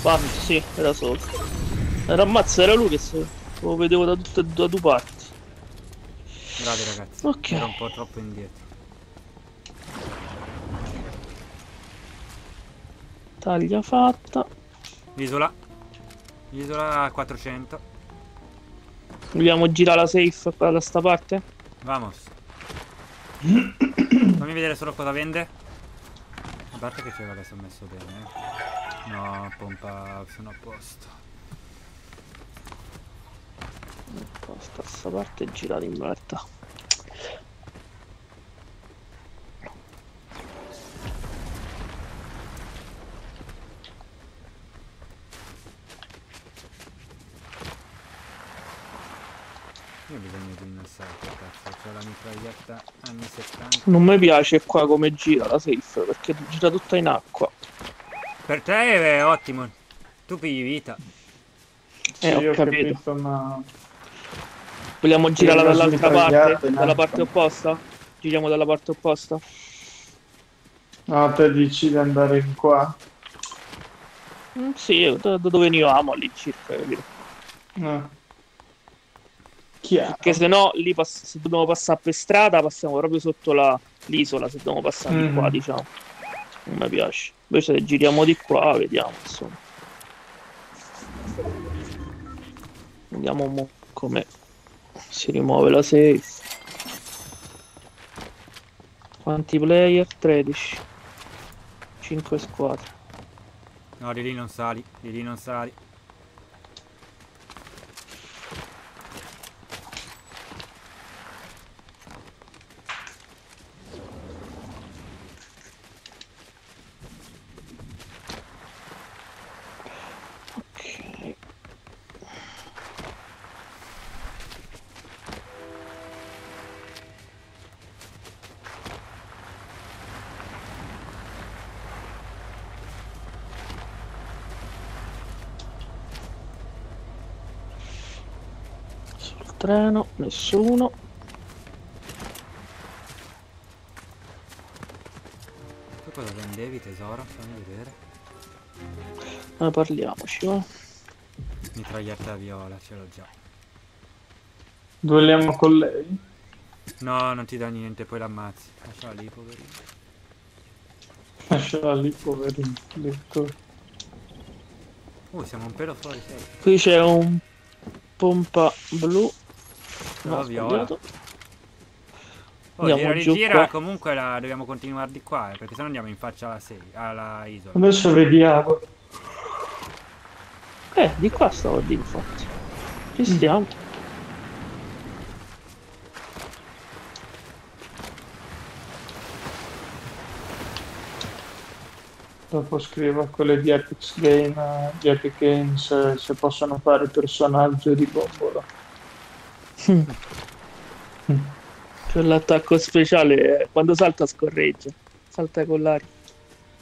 Passi, sì, era solo. Era ammazza, era lui che se lo vedevo da tutte da due parti. Bravi ragazzi. Ok. Era un po' troppo indietro. Taglia fatta. Isola. Isola a 400. Vogliamo girare la safe qua da sta parte? Vamos. Fammi vedere solo cosa vende. A parte che vabbè, sono messo bene. eh. No, pompa, sono a posto. Sta sta parte è girata in merda. Io ho bisogno di un assalto, cazzo. C'ho la mitraglietta anni 70. Non mi piace qua come gira la safe perché gira tutta in acqua. Per te è ottimo. Tu pigli vita. Eh, ho ho capito. capito, ma... Vogliamo girarla Quella dall'altra parte? in Dalla parte opposta? Giriamo dalla parte opposta? No, te dici di andare in qua? Mm, sì, da, da dove venivamo all'incirca, capito? No. Chiaro. Perché se no lì pass- se dobbiamo passare per strada passiamo proprio sotto la- l'isola se dobbiamo passare di Mhm. qua, diciamo. Non mi piace. Invece giriamo di qua, vediamo, insomma. Vediamo mo come si rimuove la safe. Quanti player? 13. 5 squadre. No, di lì non sali. Di lì non sali. Ok. Sul treno, nessuno. Tu cosa vendevi tesoro? Fammi vedere. Ne parliamoci, va. Mitraglietta viola, ce l'ho già. Duelliamo con lei? No, non ti dà niente, poi l'ammazzi. Lasciala lì, poverino. Lasciala lì, poverino. addirittura. Uh, siamo un pelo fuori. Qui c'è un pompa blu. No, No, viola. Oh, gira rigira, qua. comunque la dobbiamo continuare di qua, eh, perché sennò andiamo in faccia alla, sei- alla isola. Adesso vediamo. Eh, di qua stavo dire, infatti. Ci stiamo. Dopo scrivo a quelle di Epic Game, eh, di Epic Games eh, se possono fare personaggio di bombola. C'è l'attacco speciale quando salta scorreggia. Salta con l'aria.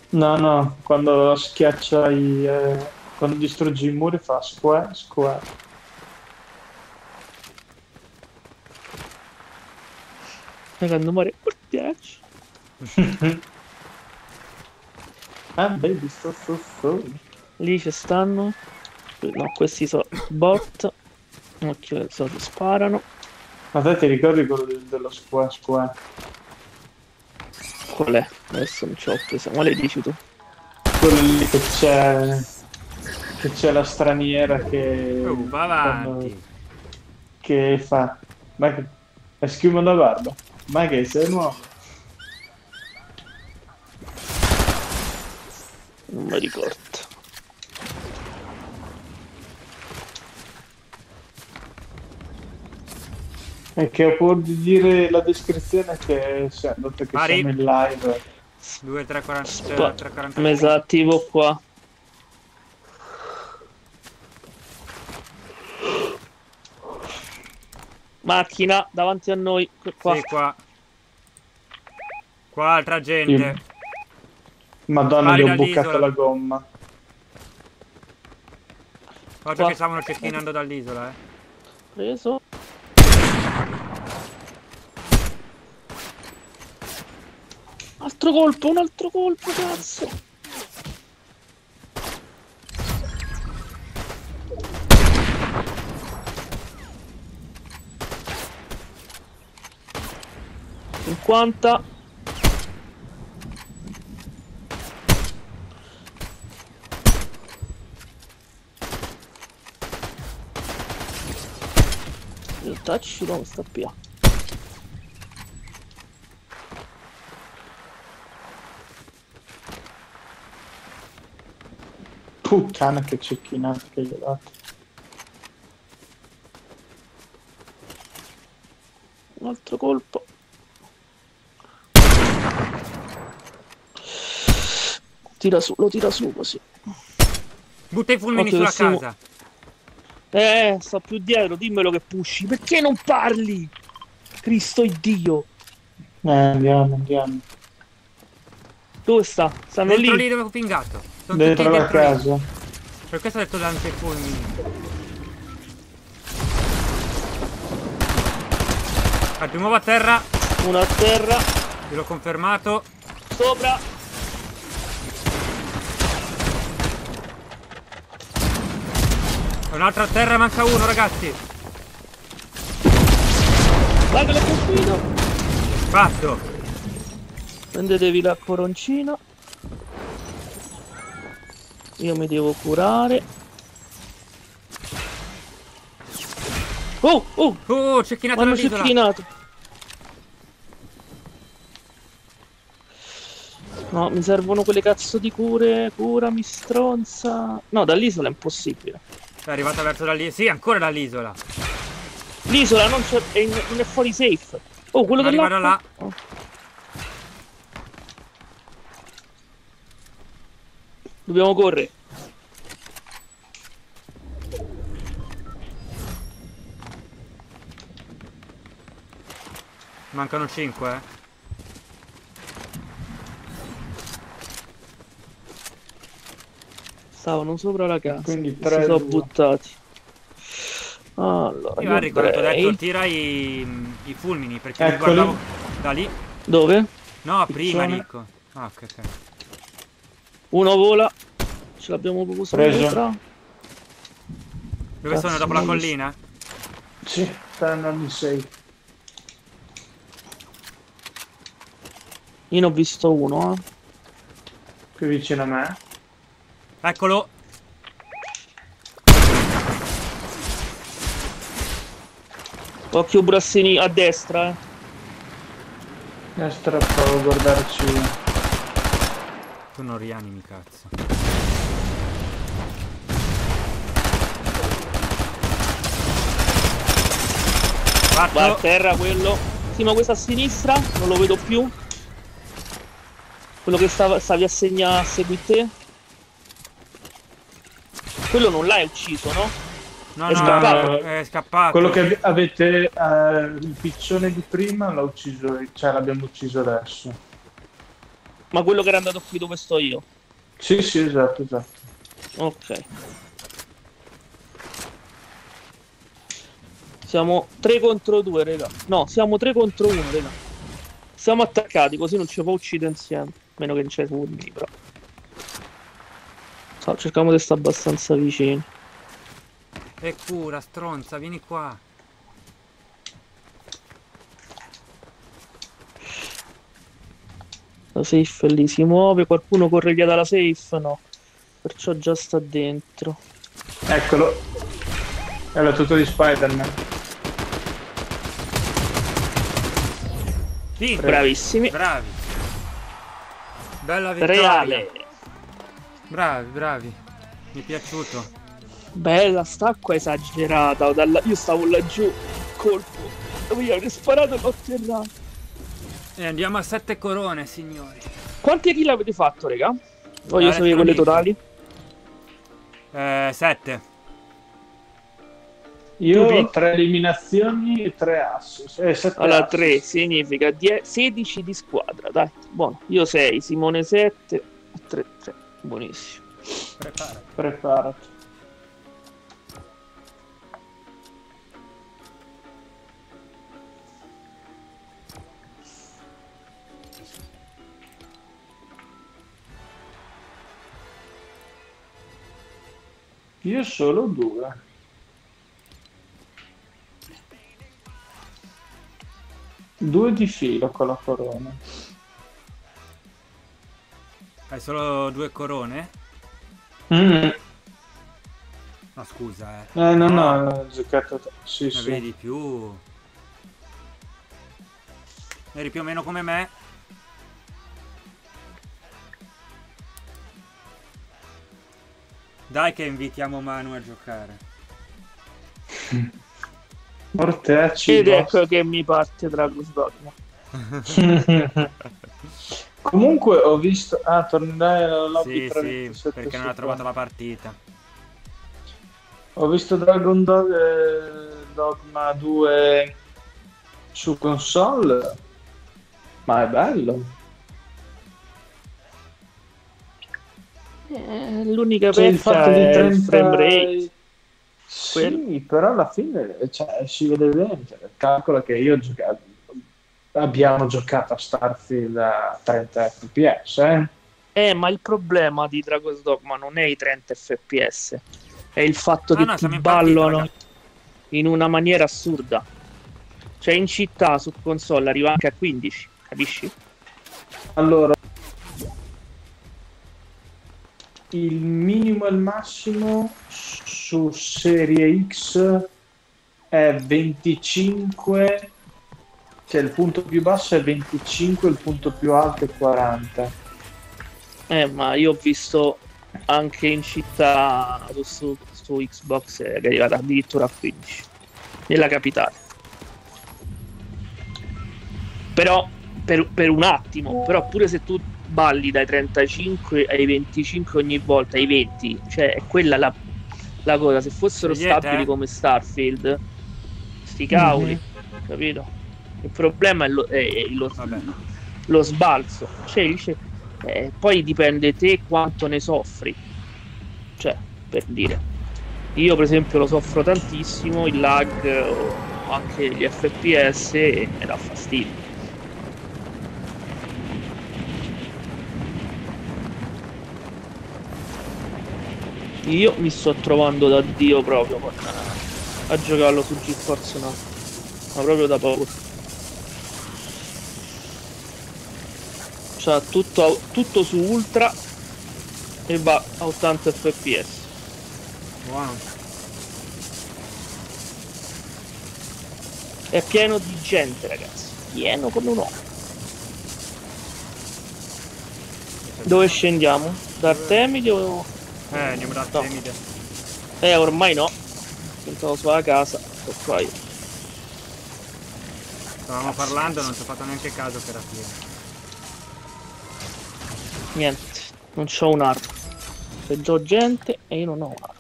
No, no, quando schiaccia i... eh, quando distruggi i muri fa square, square. E quando muore portiaci. Ah, baby, sto, sto, sto. Lì ci stanno. No, questi sono bot. Occhio, so che sparano. Ma te ti ricordi quello del- dello square square? Qual è? Adesso non ci ho preso. Quale dici tu? Quello lì che c'è. Che c'è la straniera che. Uh, va avanti. quando- Che fa. Ma che. È schiuma da barba. Ma che sei nuovo? Non mi ricordo. E che ho pur di dire la descrizione che se, dato che Mari. siamo in live 2, 3, 40, Spa- 3, 40. Mi sa attivo qua. Macchina davanti a noi. Qua. Sì, qua. Qua altra gente. Madonna Mari gli ho bucato la gomma Guarda Qua. che stavano cecchinando dall'isola, eh. Preso. Altro colpo, un altro colpo, cazzo. Cinquanta. Il touch non sta più. Puttana che cecchinata che gli ho dato Un altro colpo. Tira su, lo tira su così. Butta i fulmini sulla siamo- casa. Eh, sta più dietro, dimmelo che pusci. Perché non parli? Cristo e Dio. eh andiamo andiamo Dove sta? Stanno Dentro lì. lì dove ho pingato. Sono dentro tutti la dentro lì. casa Per questo ho detto ai fulmini. Ah, di nuovo a terra. Uno a terra. Ve l'ho confermato. Sopra. Un altro a terra, manca uno, ragazzi. Che l'ho colpito. Fatto. Prendetevi la coroncina. Io mi devo curare. Oh, oh, Oh, cecchinato mi hanno dall'isola. cecchinato. No, mi servono quelle cazzo di cure. Curami, stronza. No, dall'isola è impossibile. È arrivata verso dall'isola. Sì, ancora dall'isola. L'isola non, c'è, è, in- non è fuori safe. Oh, quello dell'acqua. là. Oh. Dobbiamo correre. Mancano 5, eh. Stavano sopra la casa. Quindi tre, si sono buttati. Allora, Io io Enrico ho detto, tira i, i fulmini perché mi Eccoli. guardavo da lì. Dove? No, prima. Nico. Ah, ok, ok. Uno vola. Ce l'abbiamo proprio Preso. sopra. Dove Cazzo, sono? Dopo la collina? sì sta andando in safe Io ne ho visto uno, eh. qui vicino a me Eccolo. Occhio Brassini a destra, eh. destra provo a guardarci Tu non rianimi, cazzo. Va a Fatto. terra quello. Sì, ma questo a sinistra, non lo vedo più. Quello che stava, stavi a segnare a segui te. Quello non l'hai ucciso, no? No, È no, scappato. È scappato. quello che ave- avete eh, il piccione di prima l'ha ucciso cioè l'abbiamo ucciso adesso Ma quello che era andato qui dove sto io. sì sì esatto esatto Ok. Siamo 3 contro 2, raga. No, siamo 3 contro 1, raga. Siamo attaccati, così non ci può uccidere insieme. Meno che non c'è fulmini, però. So, cerchiamo di stare abbastanza vicini. E cura, stronza, vieni qua. La safe lì si muove, qualcuno corre via dalla safe? No. Perciò già sta dentro. Eccolo. È la tuta di Spider-Man. Sì, Bravissimi. bravi. Bella vittoria. Reale. Bravi, bravi. Mi è piaciuto. Bella stacqua esagerata. dalla- Io stavo laggiù, colpo. Mi avrei sparato e l'ho atterrato. E andiamo a sette corone, signori. Quanti kill avete fatto, raga? Voglio Eh, sapere quelle totali. Eh, sette. Io ho tre eliminazioni e tre assist. Eh, Allora, assist. 3 significa die- 16 di squadra, dai. Buono. Io 6, Simone 7, 3, 3. Buonissimo. Prepara. Preparati. Io solo due. Due di filo con la corona. Hai solo due corone? Mm. No, scusa, eh. Eh, no, no, ho giocato. Sì, Ne sì. vedi più. Eri più o meno come me. Dai che invitiamo Manu a giocare. Mortecci. Ed ecco che mi parte Dragon's Dogma. Comunque ho visto. Ah, tornerai alla lobby Sì, tra sì, 27 perché non ha trovato la partita. Ho visto Dragon Dog- eh, Dogma 2 su console. Ma è bello. Eh, l'unica il fatto di è il 30 frame rate. Sì, però alla fine cioè, si vede bene. Cioè, calcola che io ho giocato. Abbiamo giocato a Starfield a 30 fps. Eh? Eh, ma il problema di Dragon's Dogma non è i 30 fps, è il fatto Ah, che no, ti ballano raga. in una maniera assurda. Cioè, in città su console arriva anche a 15, capisci? Allora, il minimo e il massimo su serie X è 25, cioè il punto più basso è 25, il punto più alto è 40. Eh, ma io ho visto anche in città su, su- Xbox è arrivata addirittura a 15 nella capitale. Però per, per un attimo, però pure se tu balli dai 35 ai 25 ogni volta, ai 20, cioè è quella la, la cosa. Se fossero Vedete, stabili eh? come Starfield, sti cavoli, capito? Il problema è lo, è- è lo, lo sbalzo. Cioè, dice, eh, poi dipende te quanto ne soffri. Cioè, per dire. Io per esempio lo soffro tantissimo, il lag o anche gli FPS e mi dà fastidio. Io mi sto trovando da Dio proprio con, a giocarlo su GeForce Now. Ma proprio da poco. Cioè tutto, tutto su ultra e va a 80 fps. Buono. È pieno di gente ragazzi. Pieno come un uomo. Dove scendiamo? Da Artemide o... Eh, andiamo da No. Eh ormai no. Sentavo sulla casa. Sto qua io. Stavamo parlando, non ci ho fatto neanche caso che era pieno. Niente. Non c'ho un'arma. Se c'ho gente e io non ho un'arma.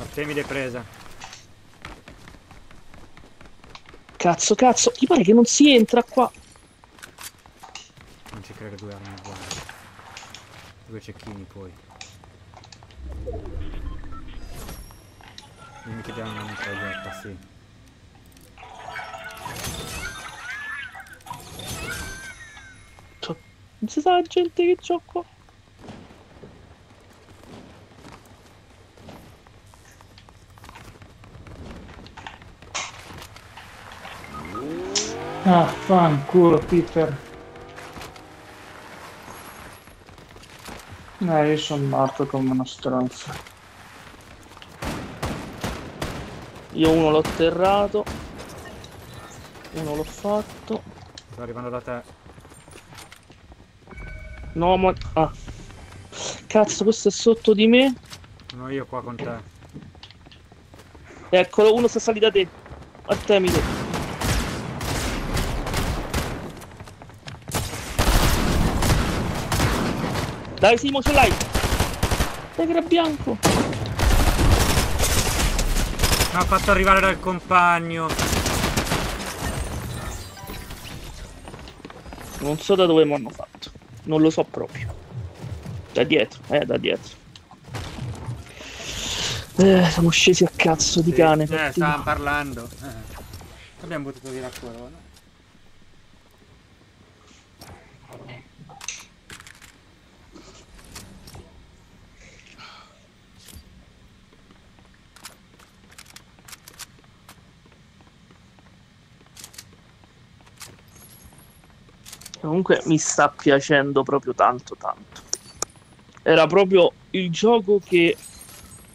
Artemide presa. Cazzo, cazzo. Ti pare che non si entra qua? Non ci credo due armi uguali. Due cecchini poi. Dimmi che abbiamo una mitraglietta, sì. Non si sa gente che gioco. Ah, fanculo, Peter. Eh, io sono morto come uno stronzo. Io uno l'ho atterrato. Uno l'ho fatto. Sto arrivando da te. No, ma... Ah. Cazzo, questo è sotto di me. Sono io qua con te. Eccolo, uno sta salendo da te. A te, mi do. Dai Simo, ce l'hai! Dai che era bianco! Mi ha fatto arrivare dal compagno. Non so da dove mi hanno fatto. Non lo so proprio. Da dietro, eh, da dietro. Eh, siamo scesi a cazzo di Sì. cane. Eh, stavamo parlando. Eh. Abbiamo buttato via la corona. Comunque mi sta piacendo proprio tanto tanto. Era proprio il gioco che,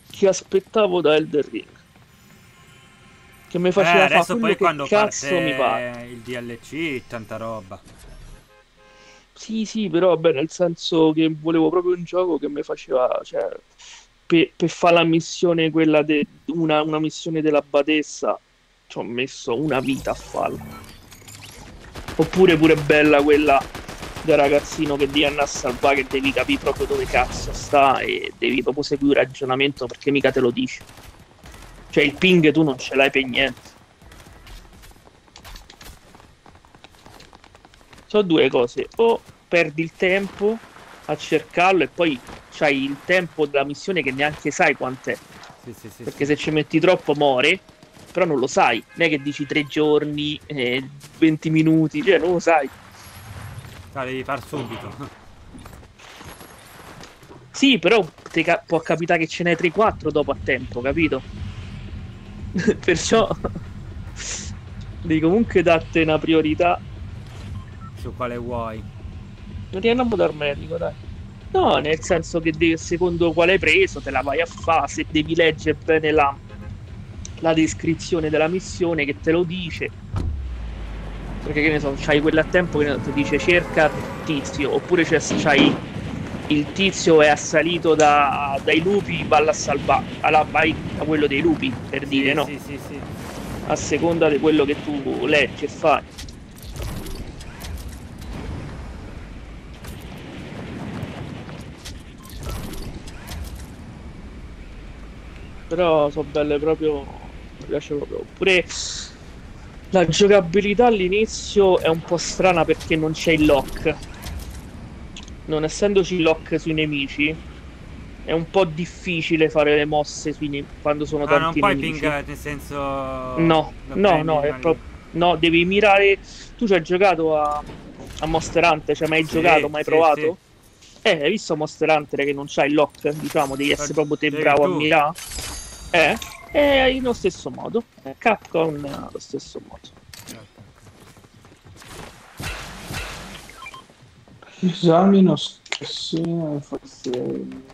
che aspettavo da Elder Ring. Che mi Eh, faceva fare adesso poi quando cazzo mi pare. il DLC, tanta roba. Sì, sì, però vabbè, nel senso che volevo proprio un gioco che mi faceva, cioè, per, per fare la missione, quella de, una, una missione della Badessa, ci ho messo una vita a farla. Oppure pure bella quella del ragazzino che andare a salvare, che devi capire proprio dove cazzo sta e devi proprio seguire il ragionamento perché mica te lo dice. Cioè il ping tu non ce l'hai per niente. Sono due cose, o perdi il tempo a cercarlo e poi c'hai il tempo della missione che neanche sai quant'è, Sì, sì, sì. perché se ci metti troppo muore, però non lo sai, non è che dici tre giorni, eh, 20 minuti, cioè non lo sai. La devi far subito. Sì, però te ca- può capitare che ce n'è 3-4 dopo a tempo, capito? Perciò devi comunque darti una priorità. Su quale vuoi. Non riandiamo dal medico, dai. No, nel senso che devi- secondo quale hai preso, te la vai a fare, se devi leggere bene la, la descrizione della missione che te lo dice. Perché che ne so, c'hai quella a tempo che ti dice cerca tizio, oppure c'è, c'hai il tizio è assalito da- dai lupi, valla a salvare, alla, vai a quello dei lupi, per dire, sì, no? Sì, sì, sì. A seconda di quello che tu leggi e fai. Però sono belle proprio. Mi piace proprio. Oppure la giocabilità all'inizio è un po' strana perché non c'è il lock. Non essendoci lock sui nemici, è un po' difficile fare le mosse ne- quando sono Ah, non tanti puoi nemici. pingare, nel senso... No, no, no, proprio. No, devi mirare. Tu ci hai giocato a, a Monster Hunter, ci hai mai Sì, giocato, mai sì, provato? Eh, hai visto Monster Hunter che non c'ha il lock, diciamo, devi essere proprio te bravo tu. a mirare? Eh? È in lo stesso modo. Capcom allo stesso modo. Esamino scassino e forse...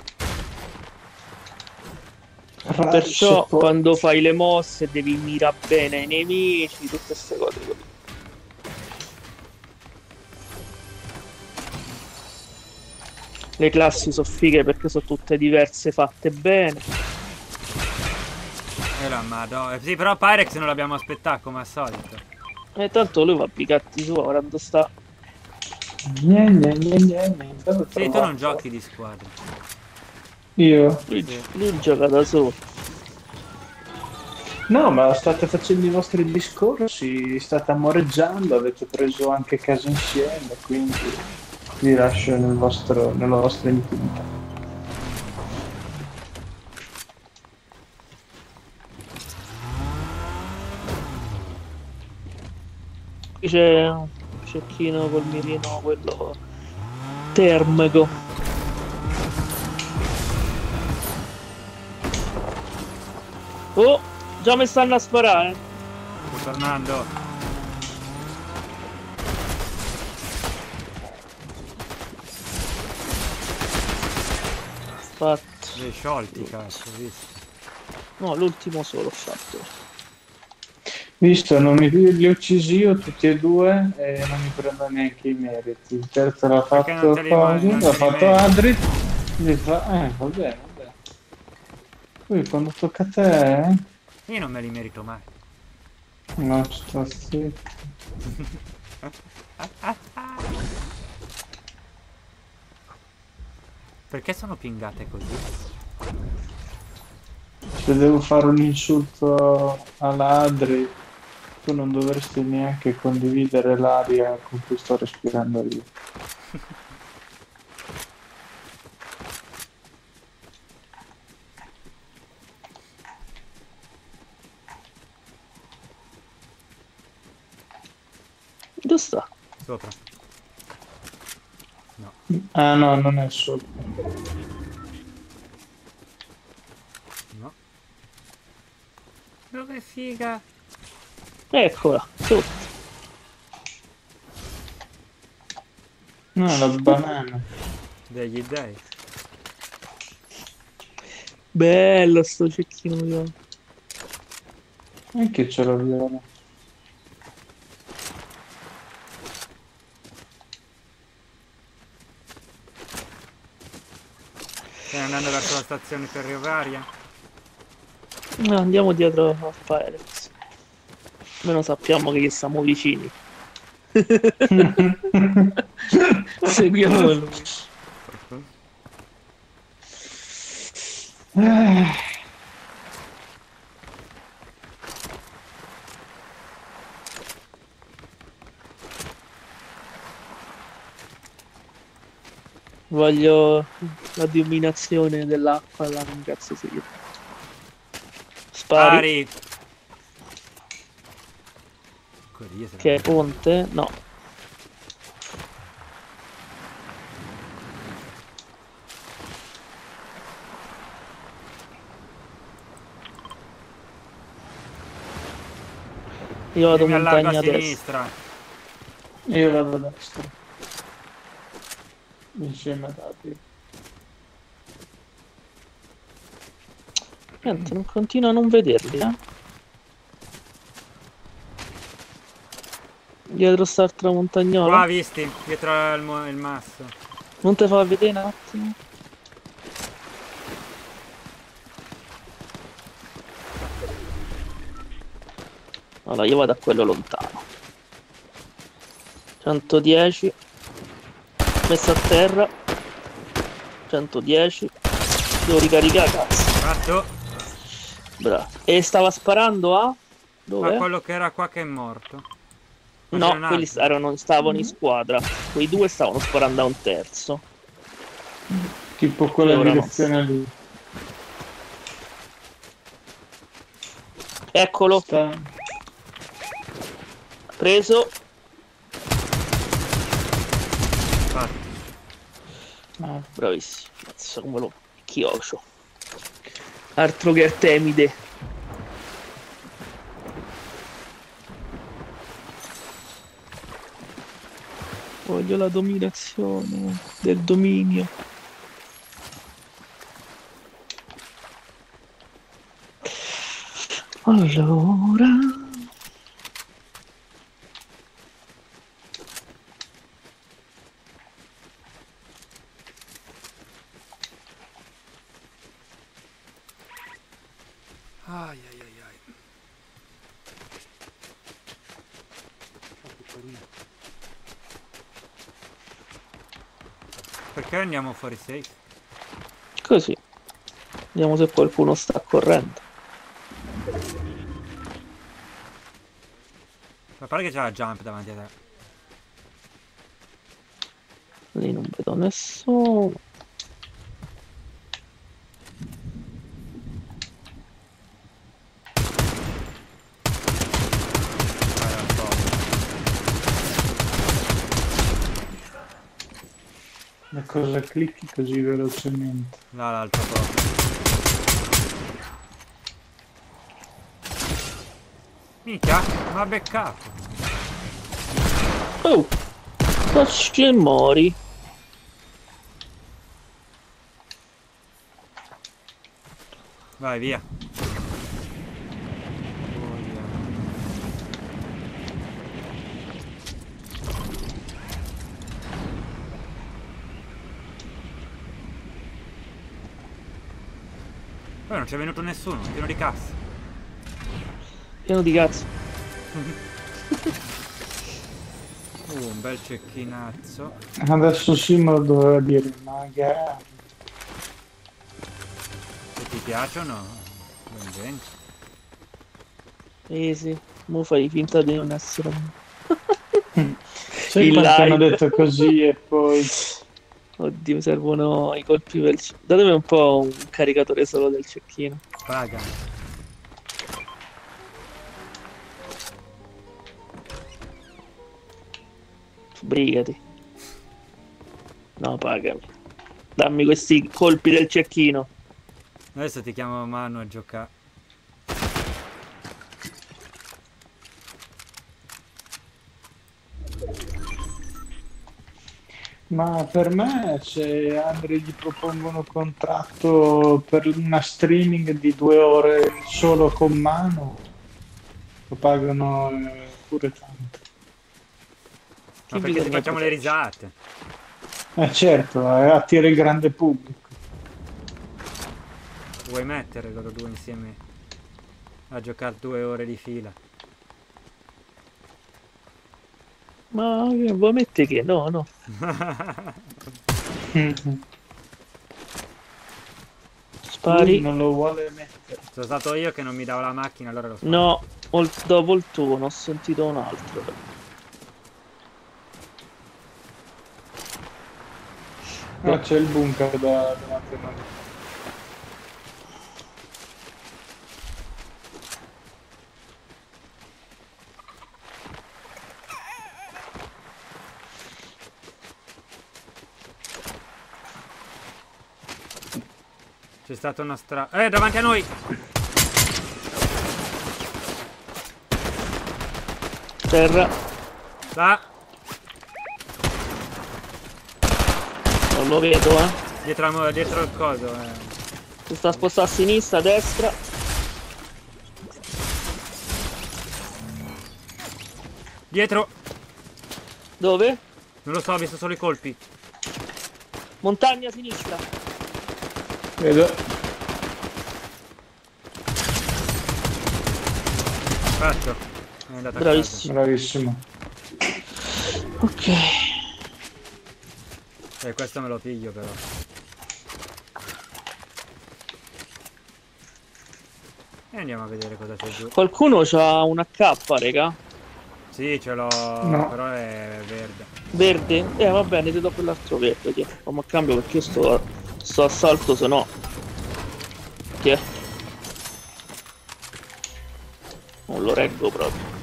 Perciò quando fai le mosse devi mirare bene ai nemici, tutte queste cose così. Le classi sono fighe perché sono tutte diverse, fatte bene. Eh, la madonna. Sì, però Pyrex non l'abbiamo aspettato come al solito. E tanto lui va a picatti su, guarda sta. Gne, gne, gne. Dove Sì, tu non giochi di squadra. Io? Lui, Sì. lui gioca da solo. No, ma state facendo i vostri discorsi, state amoreggiando, avete preso anche casa insieme, quindi vi lascio nel vostro, nella vostra intimità. c'è un cecchino col mirino quello termico. Oh già mi stanno a sparare. Sto tornando. Fatto. Li sciolti cazzo visto? No l'ultimo solo ho fatto. Visto, non mi, li ho uccisi io tutti e due e non mi prendo neanche i meriti. Il terzo l'ha fatto Cosi, l'ha fatto? Adri. Li fa... Eh, vabbè, vabbè. Poi quando tocca a te, eh? Io non me li merito mai. No, sto zitto. Perché sono pingate così? Se devo fare un insulto alla Adri, tu non dovresti neanche condividere l'aria con cui sto respirando io. Dove sta? Sopra. Ah no, non è solo. No. Dove figa? Eccola, sotto. No, la banana. Degli dei. Bello sto cecchino viola. Anche ce l'ho viola. Stai andando verso la stazione ferroviaria? No, andiamo dietro a Pyrex. Almeno sappiamo che gli stiamo vicini. Seguiamo lui. Eh, Voglio la dominazione dell'acqua non cazzo sia. Spari. Pari! Che è ponte? No. Io vado montagna a a destra. io vado a destra. Insieme ad Adri. Niente, non continuo a non vederli, eh. Dietro st'altra montagnola. Qua visti, dietro il, il masso. Non te fa vedere un attimo? Allora, io vado a quello lontano. 110. Messa a terra. 110. Devo ricaricare, cazzo. Fatto. Bravo. E stava sparando a... Dove? quello che era qua che è morto. Ma No, quelli erano, stavano in squadra. Quei due stavano sparando a un terzo. Tipo quella Ora no. direzione lì. Eccolo, Sta... preso. Fatto. Ah, Bravissimo. Cazzo, come lo chiocio. Altro che Artemide. Voglio la dominazione del dominio. Allora. Ai ai ai ai. Perché andiamo fuori safe? Così. Vediamo se qualcuno sta correndo. Ma pare che c'è la jump davanti a te. Lì non vedo nessuno. Vai al top. ma cosa clicchi così velocemente? Là l'altro top. Minchia, ma ha beccato. Oh! Facci e mori. Vai, via. Oh, via. Poi non c'è venuto nessuno, pieno di cazzo. Pieno di cazzo. Uh, un bel cecchinazzo. Adesso sì me lo doveva dire, magari. Se ti piacciono, ben Eh sì, mo fai finta di non essere. Sai Il quanti hanno detto così e poi... Oddio, mi servono i colpi per Datemi un po' un caricatore solo del cecchino. Paga. Sbrigati. No, pagami. Dammi questi colpi del cecchino. Adesso ti chiamo Manu a giocare. Ma per me se Andri gli propongono contratto per una streaming di due ore solo con mano, lo pagano eh, pure tanto. Ma perché bisogna facciamo le risate? Eh certo, eh, attira il grande pubblico. Vuoi mettere loro due insieme a giocare due ore di fila? Ma che- vuoi mettere che? No, no. Lui Spari. non lo vuole mettere. Sono stato io che non mi davo la macchina, allora lo so. No, ol- dopo il tuo ne ho sentito un altro. Ah, c'è il bunker da, davanti a noi. C'è stata una stra... Eh, davanti a noi! Terra. Là! Non lo vedo, eh. Dietro, dietro il coso, eh. Si sta spostando a sinistra, a destra. Dietro! Dove? Non lo so, ho visto solo i colpi. Montagna a sinistra. Vedo. Fatto. È andato a Bravissimo. Bravissimo. Ok. casa. Eh, questo me lo piglio però. E andiamo a vedere cosa c'è giù. Qualcuno c'ha un AK, raga. Sì, ce l'ho, No. però è verde. Verde? Eh, va bene, ti do quell'altro verde. Ti Fammi a cambio perché io sto, assalto, se no. Che? Non lo reggo proprio.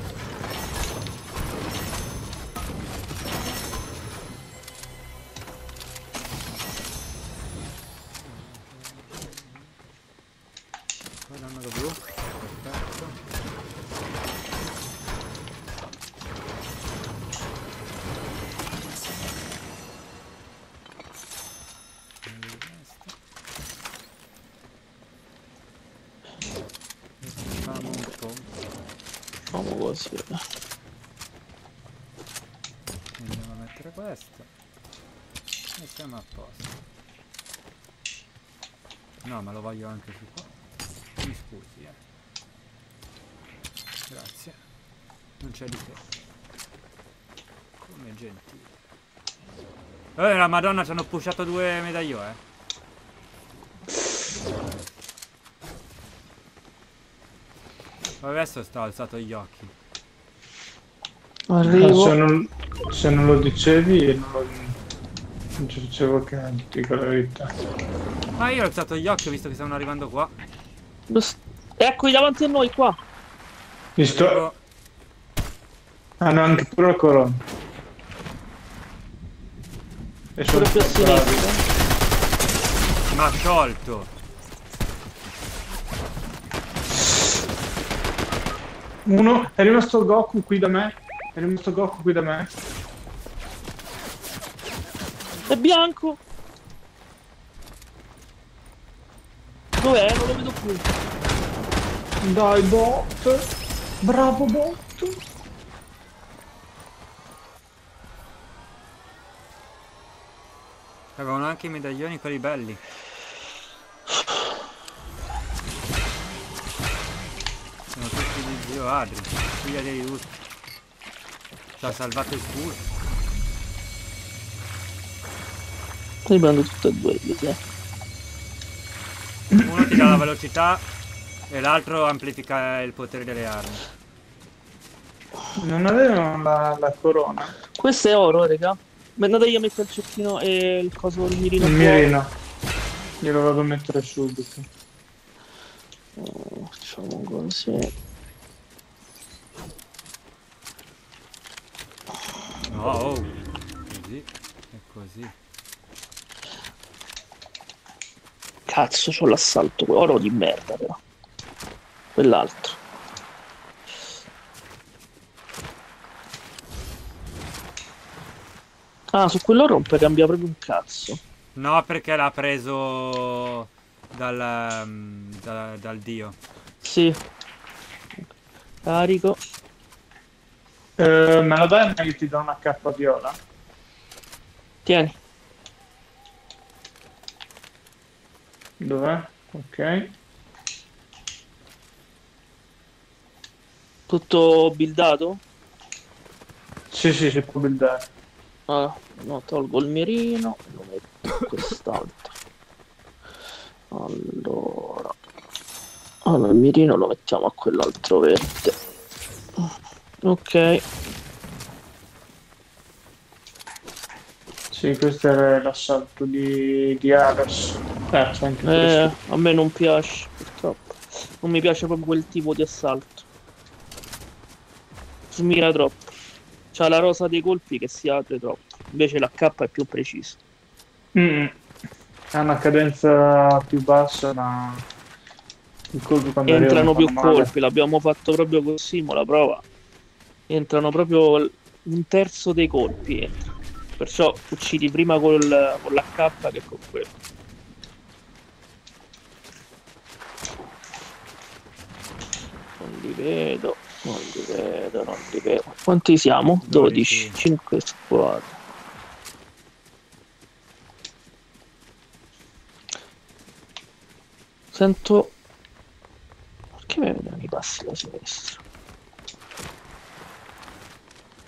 Madonna ci hanno pushato due medaglio, eh. Adesso sto alzato gli occhi. Arrivo. Se non, se non lo dicevi, non, lo, non ci facevo caso, dico la verità. Ma io ho alzato gli occhi, visto che stavano arrivando qua. Eccoli davanti a noi qua. Visto? Arrivo- Hanno anche pure la colonna. E sono più a sinistra. Ma sciolto. Uno, è rimasto Goku qui da me. È rimasto Goku qui da me. È bianco. Dov'è? Non lo vedo più. Dai, bot. Bravo, bot. Avevano anche i medaglioni quelli belli. Sono tutti di zio Adri, figlia di tutti. Ci ha salvato il culo. Li prendo tutte e due, sì. Uno ti dà la velocità e l'altro amplifica il potere delle armi. Non avevano la, la corona. Questo è oro, raga. Beh, Andategli a mettere il cecchino e il coso il mirino. Il mirino. Glielo vado a mettere subito. Oh, Facciamo così. No, oh. Così e così. Cazzo, c'ho l'assalto. Oro di merda, però. Quell'altro. Ah, su quell'oro non puoi cambiare proprio un cazzo. No, perché l'ha preso dal, mm, da- dal dio. Sì. Carico. Eh, me la dai ma io ti do una cappa viola? Tieni. Dov'è? Ok. Tutto buildato? Sì, sì, si può buildare. Ah, no, tolgo il mirino e lo metto quest'altro. Allora. Allora, il mirino lo mettiamo a quell'altro verde. Ok. Sì, questo era l'assalto di, di Ares. Eh, Eh, a me non piace, purtroppo. Non mi piace proprio quel tipo di assalto. Smira troppo. C'ha la rosa dei colpi che si apre troppo. Invece la K è più precisa. Mm. Ha una cadenza più bassa, ma i colpi quando Entrano più colpi, l'abbiamo fatto proprio così, ma la prova. Entrano proprio un terzo dei colpi. entra. Perciò uccidi prima col, con la K che con quello. Non li vedo, non li vedo, non li vedo. Quanti siamo? 12, 5 squadre. Sento... Perché mi vedono i passi da sinistra?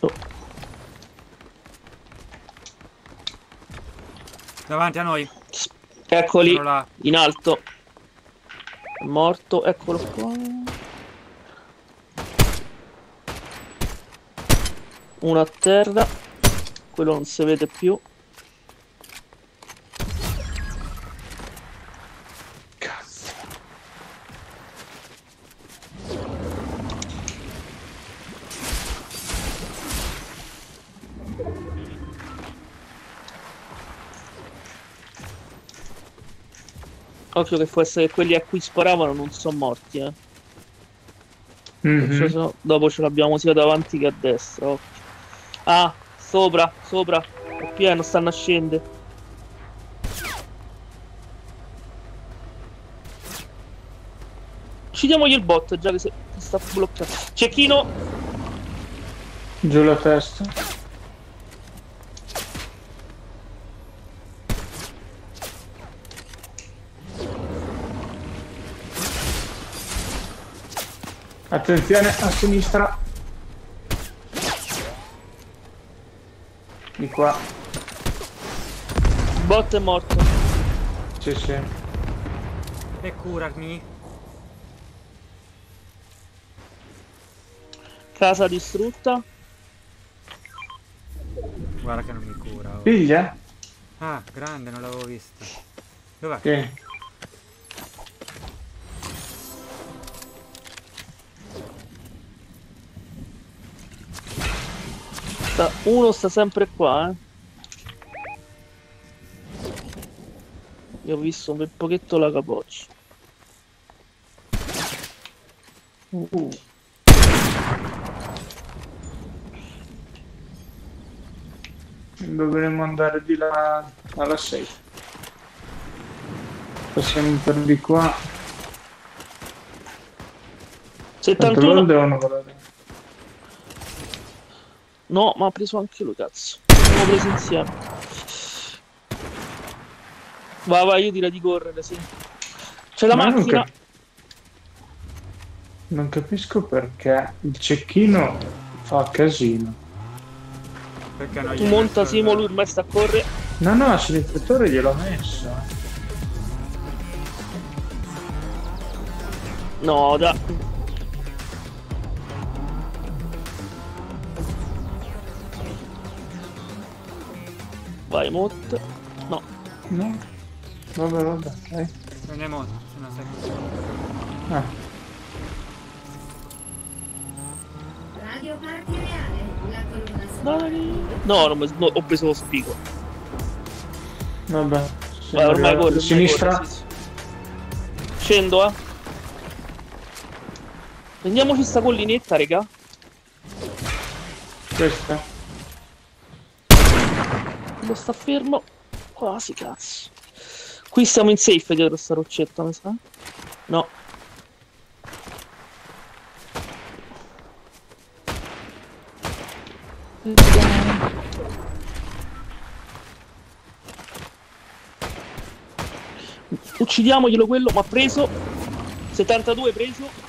Oh, Davanti a noi. Eccoli, in alto. È morto, eccolo qua. Uno a terra. Quello non si vede più. Cazzo. Occhio che può essere che quelli a cui sparavano non sono morti, eh. Perciò so- dopo ce l'abbiamo sia davanti che a destra. occhio. Ah, sopra, sopra. È pieno, stanno a scendere. Uccidiamogli il bot, già che, che sta bloccato. Cecchino! Giù la testa. Attenzione a sinistra. Di qua. Il bot è morto. Sì, sì. E curarmi. Casa distrutta. Guarda che non mi cura. oh. Piglia? Ah, grande, non l'avevo visto. Dov'è? Sì. Sta- uno sta sempre qua, eh. Io ho visto un pochetto la capoccia. Uh. Dovremmo andare di là alla safe. Passiamo per di qua. Tanto 71. loro devono volare. No, ma ha preso anche lui, cazzo. Abbiamo preso insieme. Vai, vai, io direi di correre, sì. C'è la Ma non macchina. cap- Non capisco perché il cecchino fa casino. Perché non Tu hai monta Simo, lui ormai sta a correre. No, no, se l'ispettore gliel'ho messo. No, da. Vai, Mot. No. No? Vabbè, vabbè, dai. Prendiamo una seconda. Ah, Radio Party Reale, la colonna Dai. No, non no, ho preso lo spigo. vabbè. Vai, ormai corre. Sinistra? corre, sì. Scendo, eh. Prendiamoci sta collinetta, raga. Questa? Lo sta fermo. Quasi, cazzo. Qui siamo in safe dietro sta roccetta, mi sa. No. Uccidiamoglielo quello, ma preso. 72 preso.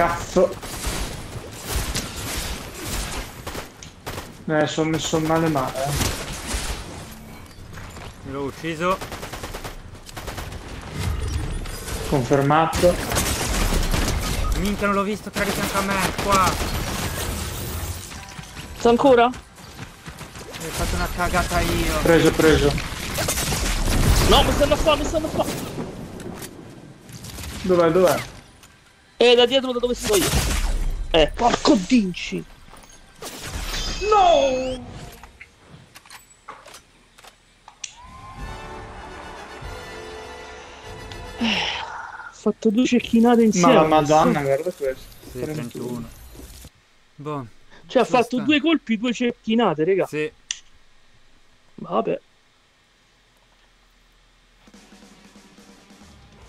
Cazzo. Eh, sono messo male male. eh. L'ho ucciso. Confermato. Minchia, non l'ho visto, che di fianco a me, qua. Sta ancora? Ho fatto una cagata io. Preso, preso. No, mi stanno qua, mi stanno qua. Dov'è, dov'è? Eh, da dietro da dove sto io. Eh, porco dinci. No! Ho fatto due cecchinate insieme. Ma la madonna, guarda questo. Sì, 31. Boh, Cioè, ha fatto sta. due colpi, due cecchinate, raga. sì. Vabbè.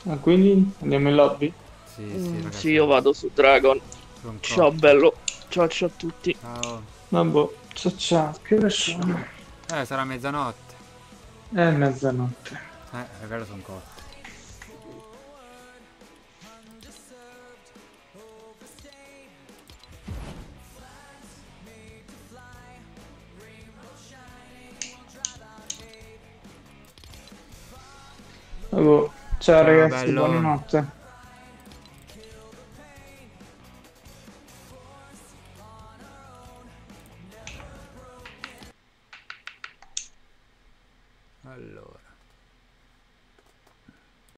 Ah, quindi andiamo in lobby? Sì, Mm, sì, ragazzi. sì, io vado su Dragon. sono Ciao, bello. Ciao, ciao a tutti. Ciao. Vabbè, ciao ciao. Che ore sono? Eh, sarà mezzanotte. È mezzanotte. Eh, magari sono cotto. Ciao Ciao, ragazzi, bello. buonanotte.